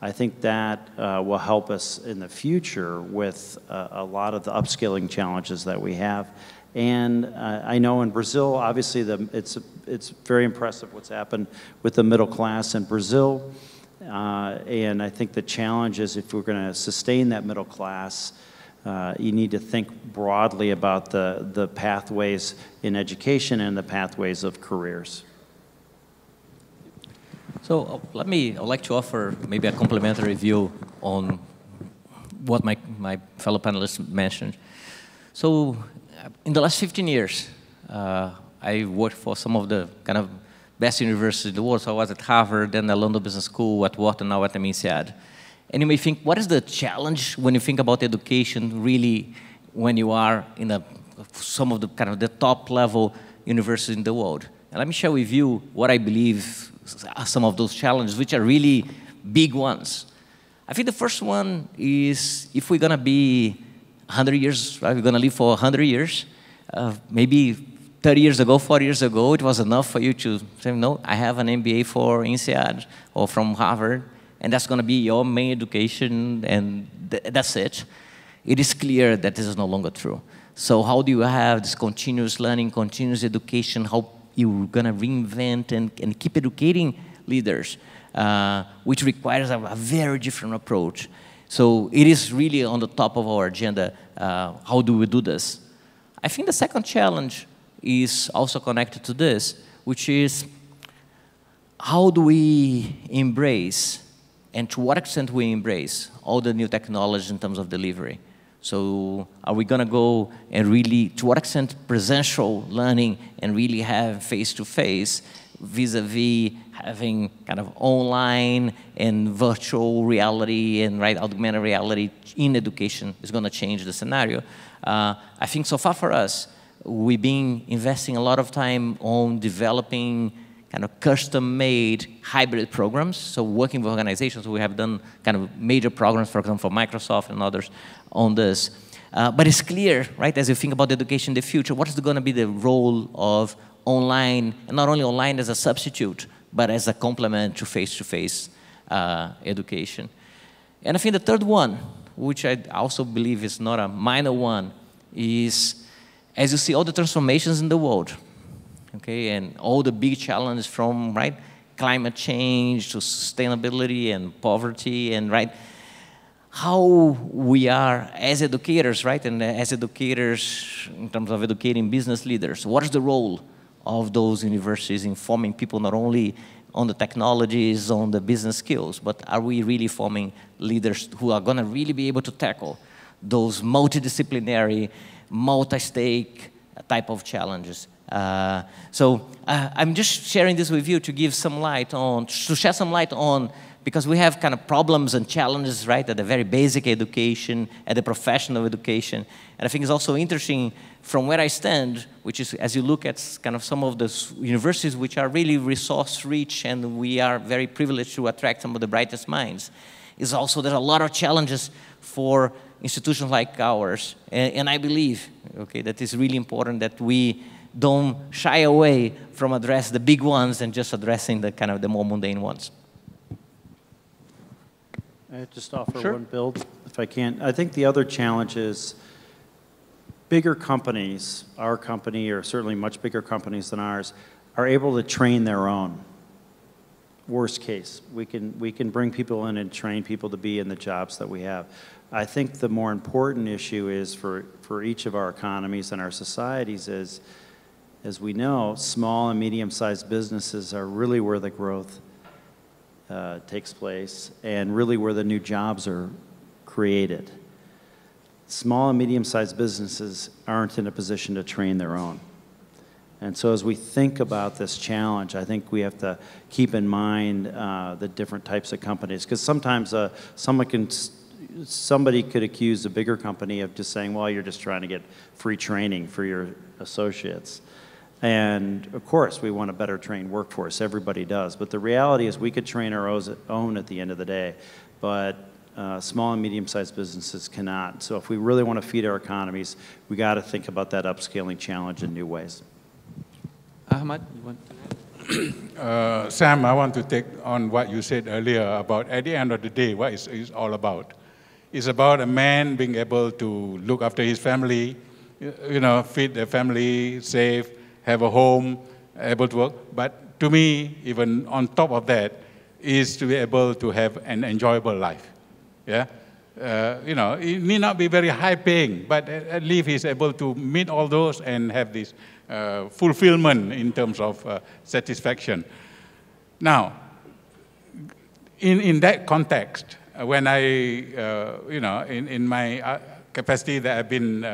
I think that uh, will help us in the future with uh, a lot of the upskilling challenges that we have. And uh, I know in Brazil, obviously, the, it's, it's very impressive what's happened with the middle class in Brazil. Uh, and I think the challenge is if we're going to sustain that middle class, uh, you need to think broadly about the, the pathways in education and the pathways of careers. So uh, let me, I'd like to offer maybe a complementary view on what my, my fellow panelists mentioned. So in the last 15 years, uh, I worked for some of the kind of best universities in the world. So I was at Harvard, then at London Business School, at Wharton, now at the. And you may think, what is the challenge when you think about education really when you are in a, some of the kind of the top level universities in the world? And let me share with you what I believe some of those challenges, which are really big ones. I think the first one is if we're going to be 100 years, right, we're going to live for 100 years, uh, maybe 30 years ago, 40 years ago, it was enough for you to say, no, I have an MBA for INSEAD or from Harvard, and that's going to be your main education, and th that's it. It is clear that this is no longer true. So how do you have this continuous learning, continuous education, how you're going to reinvent and, and keep educating leaders, uh, which requires a, a, very different approach. So it is really on the top of our agenda. Uh, how do we do this? I think the second challenge is also connected to this, which is how do we embrace and to what extent we embrace all the new technology in terms of delivery. So are we going to go and really, to what extent presential learning and really have face-to-face vis-a-vis having kind of online and virtual reality and right augmented reality in education is going to change the scenario. Uh, I think so far for us, we've been investing a lot of time on developing kind of custom-made hybrid programs. So working with organizations, we have done kind of major programs, for example, for Microsoft and others on this. Uh, but it's clear, right, as you think about education in the future, what is going to be the role of online, and not only online as a substitute, but as a complement to face-to-face -face, uh, education. And I think the third one, which I also believe is not a minor one, is as you see all the transformations in the world, okay, and all the big challenges from, right, climate change to sustainability and poverty and, right, how we are as educators, right, and as educators in terms of educating business leaders, what is the role of those universities in forming people not only on the technologies, on the business skills, but are we really forming leaders who are going to really be able to tackle those multidisciplinary, multi-stake type of challenges? Uh, so uh, I'm just sharing this with you to give some light on, to shed some light on, because we have kind of problems and challenges, right, at the very basic education, at the professional education. And I think it's also interesting from where I stand, which is as you look at kind of some of the universities which are really resource rich and we are very privileged to attract some of the brightest minds, is also there's a lot of challenges for institutions like ours. And, and I believe, okay, that it's really important that we don't shy away from address the big ones and just addressing the kind of the more mundane ones. I just offer sure. one build, if I can. I think the other challenge is bigger companies, our company, or certainly much bigger companies than ours, are able to train their own. Worst case, we can, we can bring people in and train people to be in the jobs that we have. I think the more important issue is for, for each of our economies and our societies is, as we know, small and medium-sized businesses are really where the growth uh, takes place and really where the new jobs are created. Small and medium-sized businesses aren't in a position to train their own. And so as we think about this challenge, I think we have to keep in mind uh, the different types of companies. Because sometimes uh, someone can, somebody could accuse a bigger company of just saying, well, you're just trying to get free training for your associates. And of course, we want a better trained workforce. Everybody does. But the reality is, we could train our own at the end of the day. But uh, small and medium-sized businesses cannot. So if we really want to feed our economies, we got to think about that upscaling challenge in new ways. Ahmad, you want uh, Sam, I want to take on what you said earlier about at the end of the day, what is it all about? It's about a man being able to look after his family, you know, feed the family, save, have a home, able to work. But to me, even on top of that, is to be able to have an enjoyable life. Yeah? Uh, you know, it need not be very high paying, but at least he's able to meet all those and have this uh, fulfillment in terms of uh, satisfaction. Now, in, in that context, uh, when I, uh, you know, in, in my uh, capacity that I've been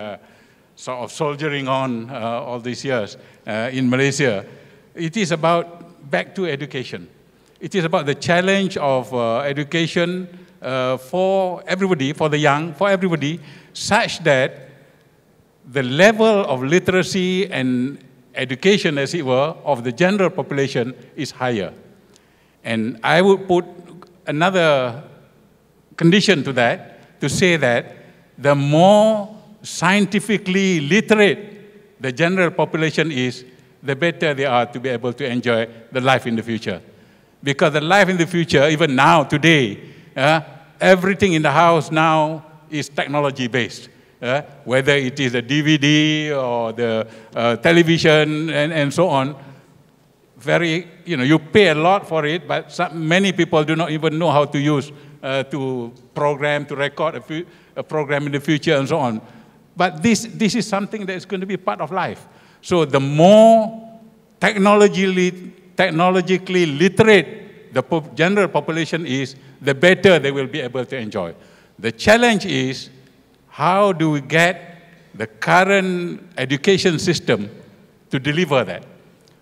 sort of soldiering on uh, all these years uh, in Malaysia, it is about back to education. It is about the challenge of uh, education uh, for everybody, for the young, for everybody, such that the level of literacy and education, as it were, of the general population is higher. And I would put another condition to that to say that the more scientifically literate the general population is, the better they are to be able to enjoy the life in the future. Because the life in the future, even now, today, uh, everything in the house now is technology based. Uh, whether it is a DVD or the uh, television and, and so on, very, you know, you pay a lot for it, but some, many people do not even know how to use, uh, to program, to record a, a, program in the future and so on. But this, this is something that is going to be part of life. So the more technologically, technologically literate the general population is, the better they will be able to enjoy. The challenge is how do we get the current education system to deliver that?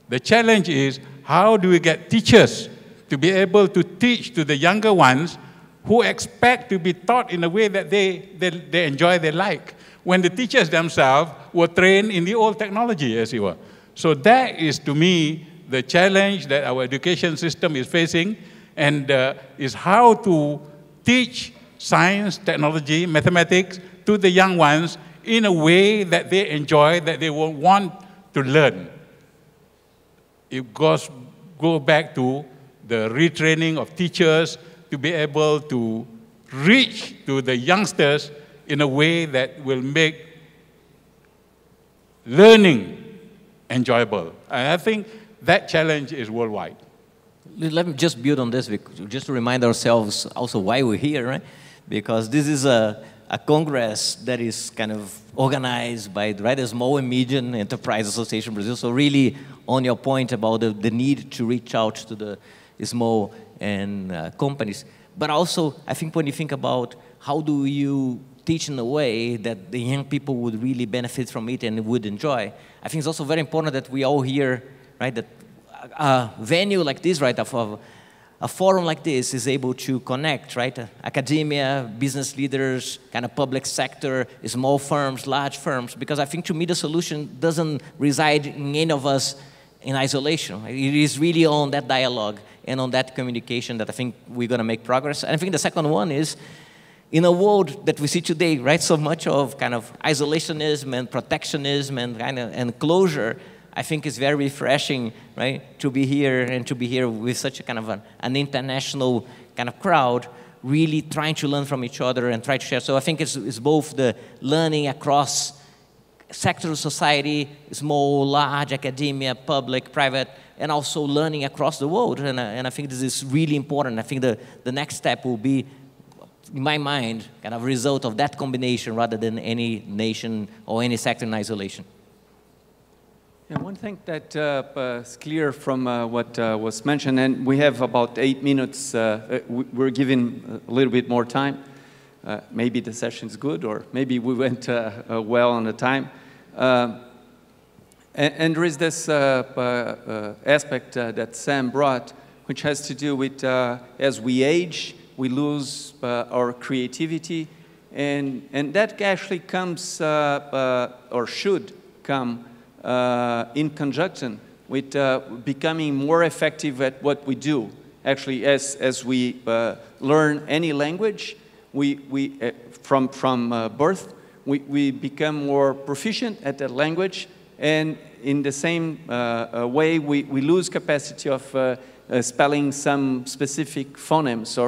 The challenge is how do we get teachers to be able to teach to the younger ones who expect to be taught in a way that they, they, they enjoy, they like, when the teachers themselves were trained in the old technology, as it were. So that is, to me, the challenge that our education system is facing, and uh, is how to teach science, technology, mathematics to the young ones in a way that they enjoy, that they will want to learn. It goes go back to the retraining of teachers to be able to reach to the youngsters in a way that will make learning enjoyable. And I think that challenge is worldwide. Let me just build on this, just to remind ourselves also why we're here, right? Because this is a, a congress that is kind of organized by right, the Small and Medium Enterprise Association Brazil. So really on your point about the, the need to reach out to the small and uh, companies. But also, I think when you think about how do you teach in a way that the young people would really benefit from it and would enjoy, I think it's also very important that we all hear, right, that a venue like this, right, of, a forum like this is able to connect, right? Academia, business leaders, kind of public sector, small firms, large firms, because I think to me the solution doesn't reside in any of us in isolation. It is really on that dialogue and on that communication that I think we're going to make progress. And I think the second one is in a world that we see today, right? So much of kind of isolationism and protectionism and kind of and closure. I think it's very refreshing, right, to be here and to be here with such a kind of an, an international kind of crowd, really trying to learn from each other and try to share. So I think it's, it's both the learning across sector of society, small, large, academia, public, private, and also learning across the world. And, and I think this is really important. I think the, the next step will be, in my mind, kind of result of that combination rather than any nation or any sector in isolation. Yeah, one thing that uh, uh, is clear from uh, what uh, was mentioned, and we have about eight minutes, uh, uh, we're given a little bit more time. maybe the session is good, or maybe we went well on the time. and, and, there is this aspect that Sam brought, which has to do with as we age, we lose our creativity, and, and that actually comes, or should come, uh, in conjunction with uh, becoming more effective at what we do. Actually, as, as we uh, learn any language, we, we, uh, from, from uh, birth, we, we become more proficient at that language, and in the same uh, way, we, we lose capacity of spelling some specific phonemes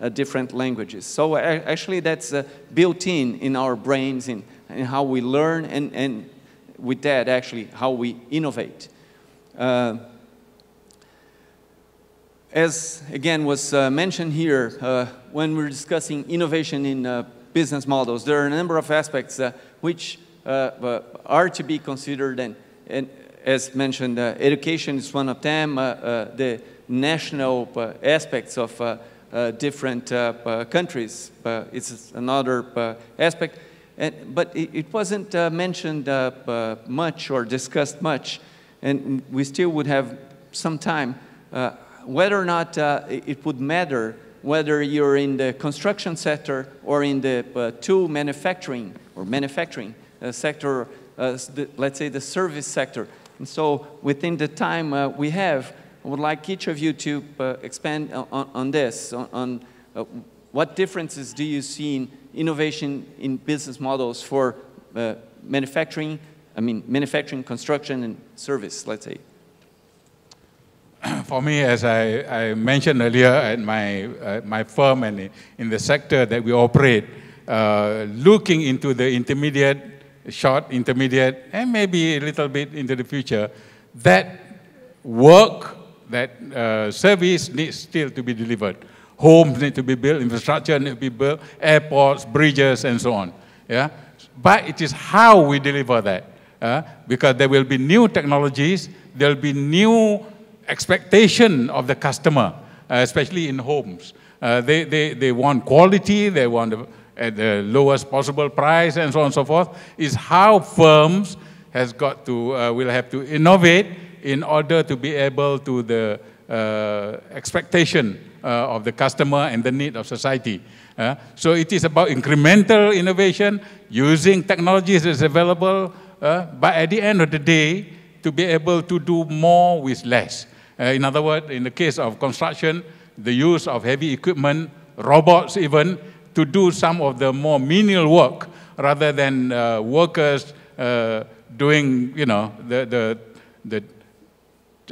of different languages. So actually, that's built in in our brains in, in how we learn and, and with that, actually, how we innovate. Uh, as again was uh, mentioned here, uh, when we're discussing innovation in uh, business models, there are a number of aspects uh, which uh, are to be considered, and, and as mentioned, education is one of them, the national aspects of different countries. it's another aspect. And, but it, it wasn't uh, mentioned uh, uh, much or discussed much, and we still would have some time, uh, whether or not uh, it would matter whether you're in the construction sector or in the uh, tool manufacturing or manufacturing sector, the, let's say the service sector. And so within the time we have, I would like each of you to expand on, on this, on, on what differences do you see in innovation in business models for uh, manufacturing, I mean, manufacturing, construction, and service, let's say? For me, as I, I mentioned earlier, at my, uh, my firm and in the sector that we operate, uh, looking into the intermediate, short, intermediate, and maybe a little bit into the future, that work, that uh, service needs still to be delivered. Homes need to be built, infrastructure need to be built, airports, bridges, and so on. Yeah? But it is how we deliver that. Uh, because there will be new technologies, there will be new expectation of the customer, uh, especially in homes. Uh, they, they, they want quality, they want at the lowest possible price, and so on and so forth. Is how firms has got to, uh, will have to innovate in order to be able to the uh, expectation uh, of the customer and the need of society. Uh, so it is about incremental innovation, using technologies that's available, uh, but at the end of the day, to be able to do more with less. Uh, in other words, in the case of construction, the use of heavy equipment, robots even, to do some of the more menial work rather than uh, workers doing, you know, the, the, the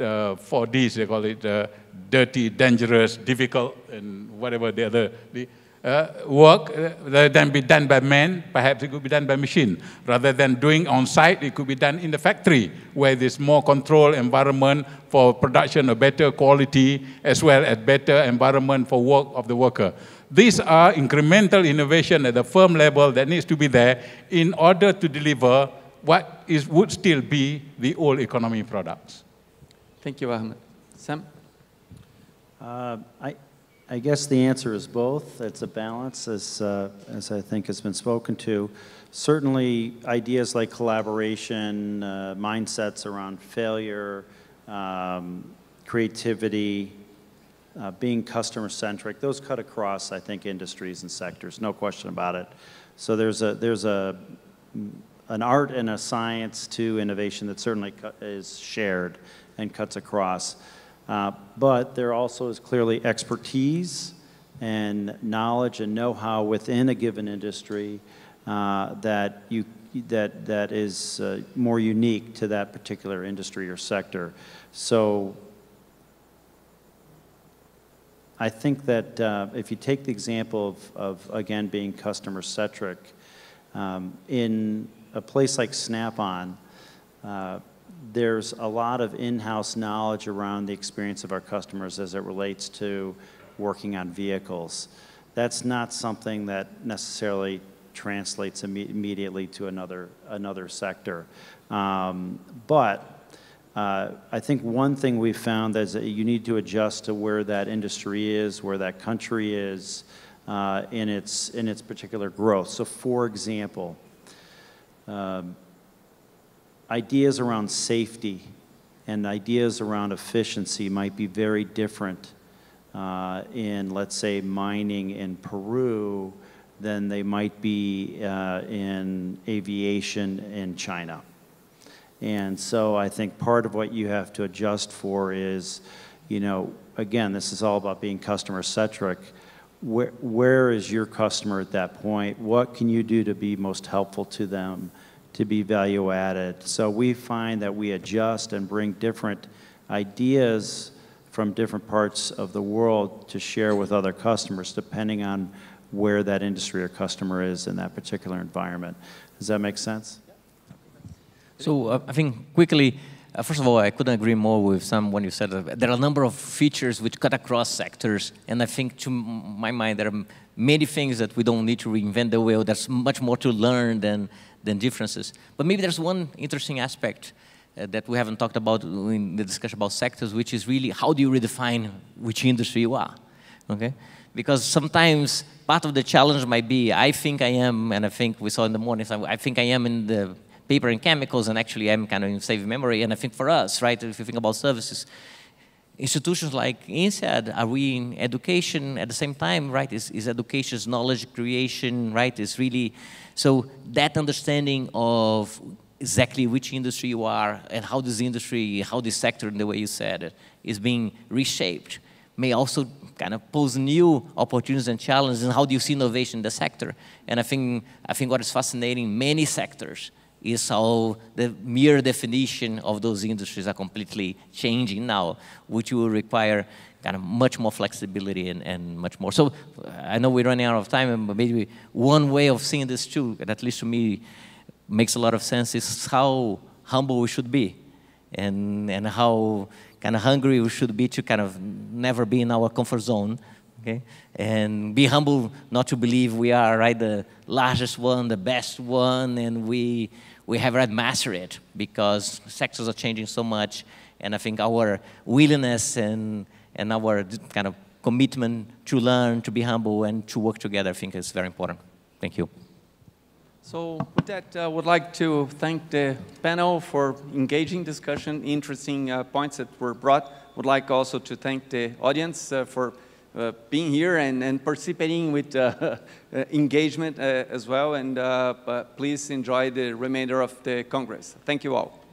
uh, 4Ds, they call it, uh, dirty, dangerous, difficult, and whatever the other, the, uh, work uh, than be done by men, perhaps it could be done by machine. Rather than doing on site, it could be done in the factory where there's more control environment for production of better quality as well as better environment for work of the worker. These are incremental innovation at the firm level that needs to be there in order to deliver what is, would still be the old economy products. Thank you, Ahmad. Sam? Uh, I, I guess the answer is both. It's a balance, as, uh, as I think has been spoken to. Certainly, ideas like collaboration, uh, mindsets around failure, um, creativity, uh, being customer centric, those cut across, I think, industries and sectors, no question about it. So there's a, there's a, an art and a science to innovation that certainly is shared and cuts across. Uh, but there also is clearly expertise and knowledge and know-how within a given industry uh, that you that that is uh, more unique to that particular industry or sector. So I think that uh, if you take the example of, of again being customer centric, um, in a place like Snap-on, uh, there's a lot of in-house knowledge around the experience of our customers as it relates to working on vehicles. That's not something that necessarily translates Im immediately to another, another sector. Um, but uh, I think one thing we found is that you need to adjust to where that industry is, where that country is uh, in, its, in its particular growth. So for example, um, ideas around safety and ideas around efficiency might be very different uh, in, let's say, mining in Peru than they might be uh, in aviation in China. And so I think part of what you have to adjust for is, you know, again, this is all about being customer centric. Where, where is your customer at that point? What can you do to be most helpful to them? To be value added. So we find that we adjust and bring different ideas from different parts of the world to share with other customers depending on where that industry or customer is in that particular environment. Does that make sense? So uh, I think quickly, uh, first of all, I couldn't agree more with Sam when you said that there are a number of features which cut across sectors, and I think to my mind there are many things that we don't need to reinvent the wheel. There's much more to learn than than differences. But maybe there's one interesting aspect uh, that we haven't talked about in the discussion about sectors, which is really how do you redefine which industry you are, okay? Because sometimes part of the challenge might be, I think I am, and I think we saw in the morning, I think I am in the paper and chemicals, and actually I'm kind of in safe memory, and I think for us, right, if you think about services, institutions like INSEAD, are we in education at the same time, right? Is, is education's knowledge creation, right? Is really, so that understanding of exactly which industry you are and how this industry, how this sector, in the way you said it, is being reshaped may also kind of pose new opportunities and challenges, and how do you see innovation in the sector? And I think, I think what is fascinating many sectors is how the mere definition of those industries are completely changing now, which will require kind of much more flexibility and, and much more. So I know we're running out of time, but maybe one way of seeing this too, at least to me, makes a lot of sense, is how humble we should be and, and how kind of hungry we should be to kind of never be in our comfort zone, okay? And be humble not to believe we are right the largest one, the best one, and we we have already mastered it because sectors are changing so much, and I think our willingness and and our kind of commitment to learn, to be humble, and to work together, I think is very important. Thank you. So with that, I uh, would like to thank the panel for engaging discussion, interesting uh, points that were brought. Would like also to thank the audience uh, for uh, being here and, and participating with uh, [LAUGHS] uh, engagement as well. And please enjoy the remainder of the Congress. Thank you all.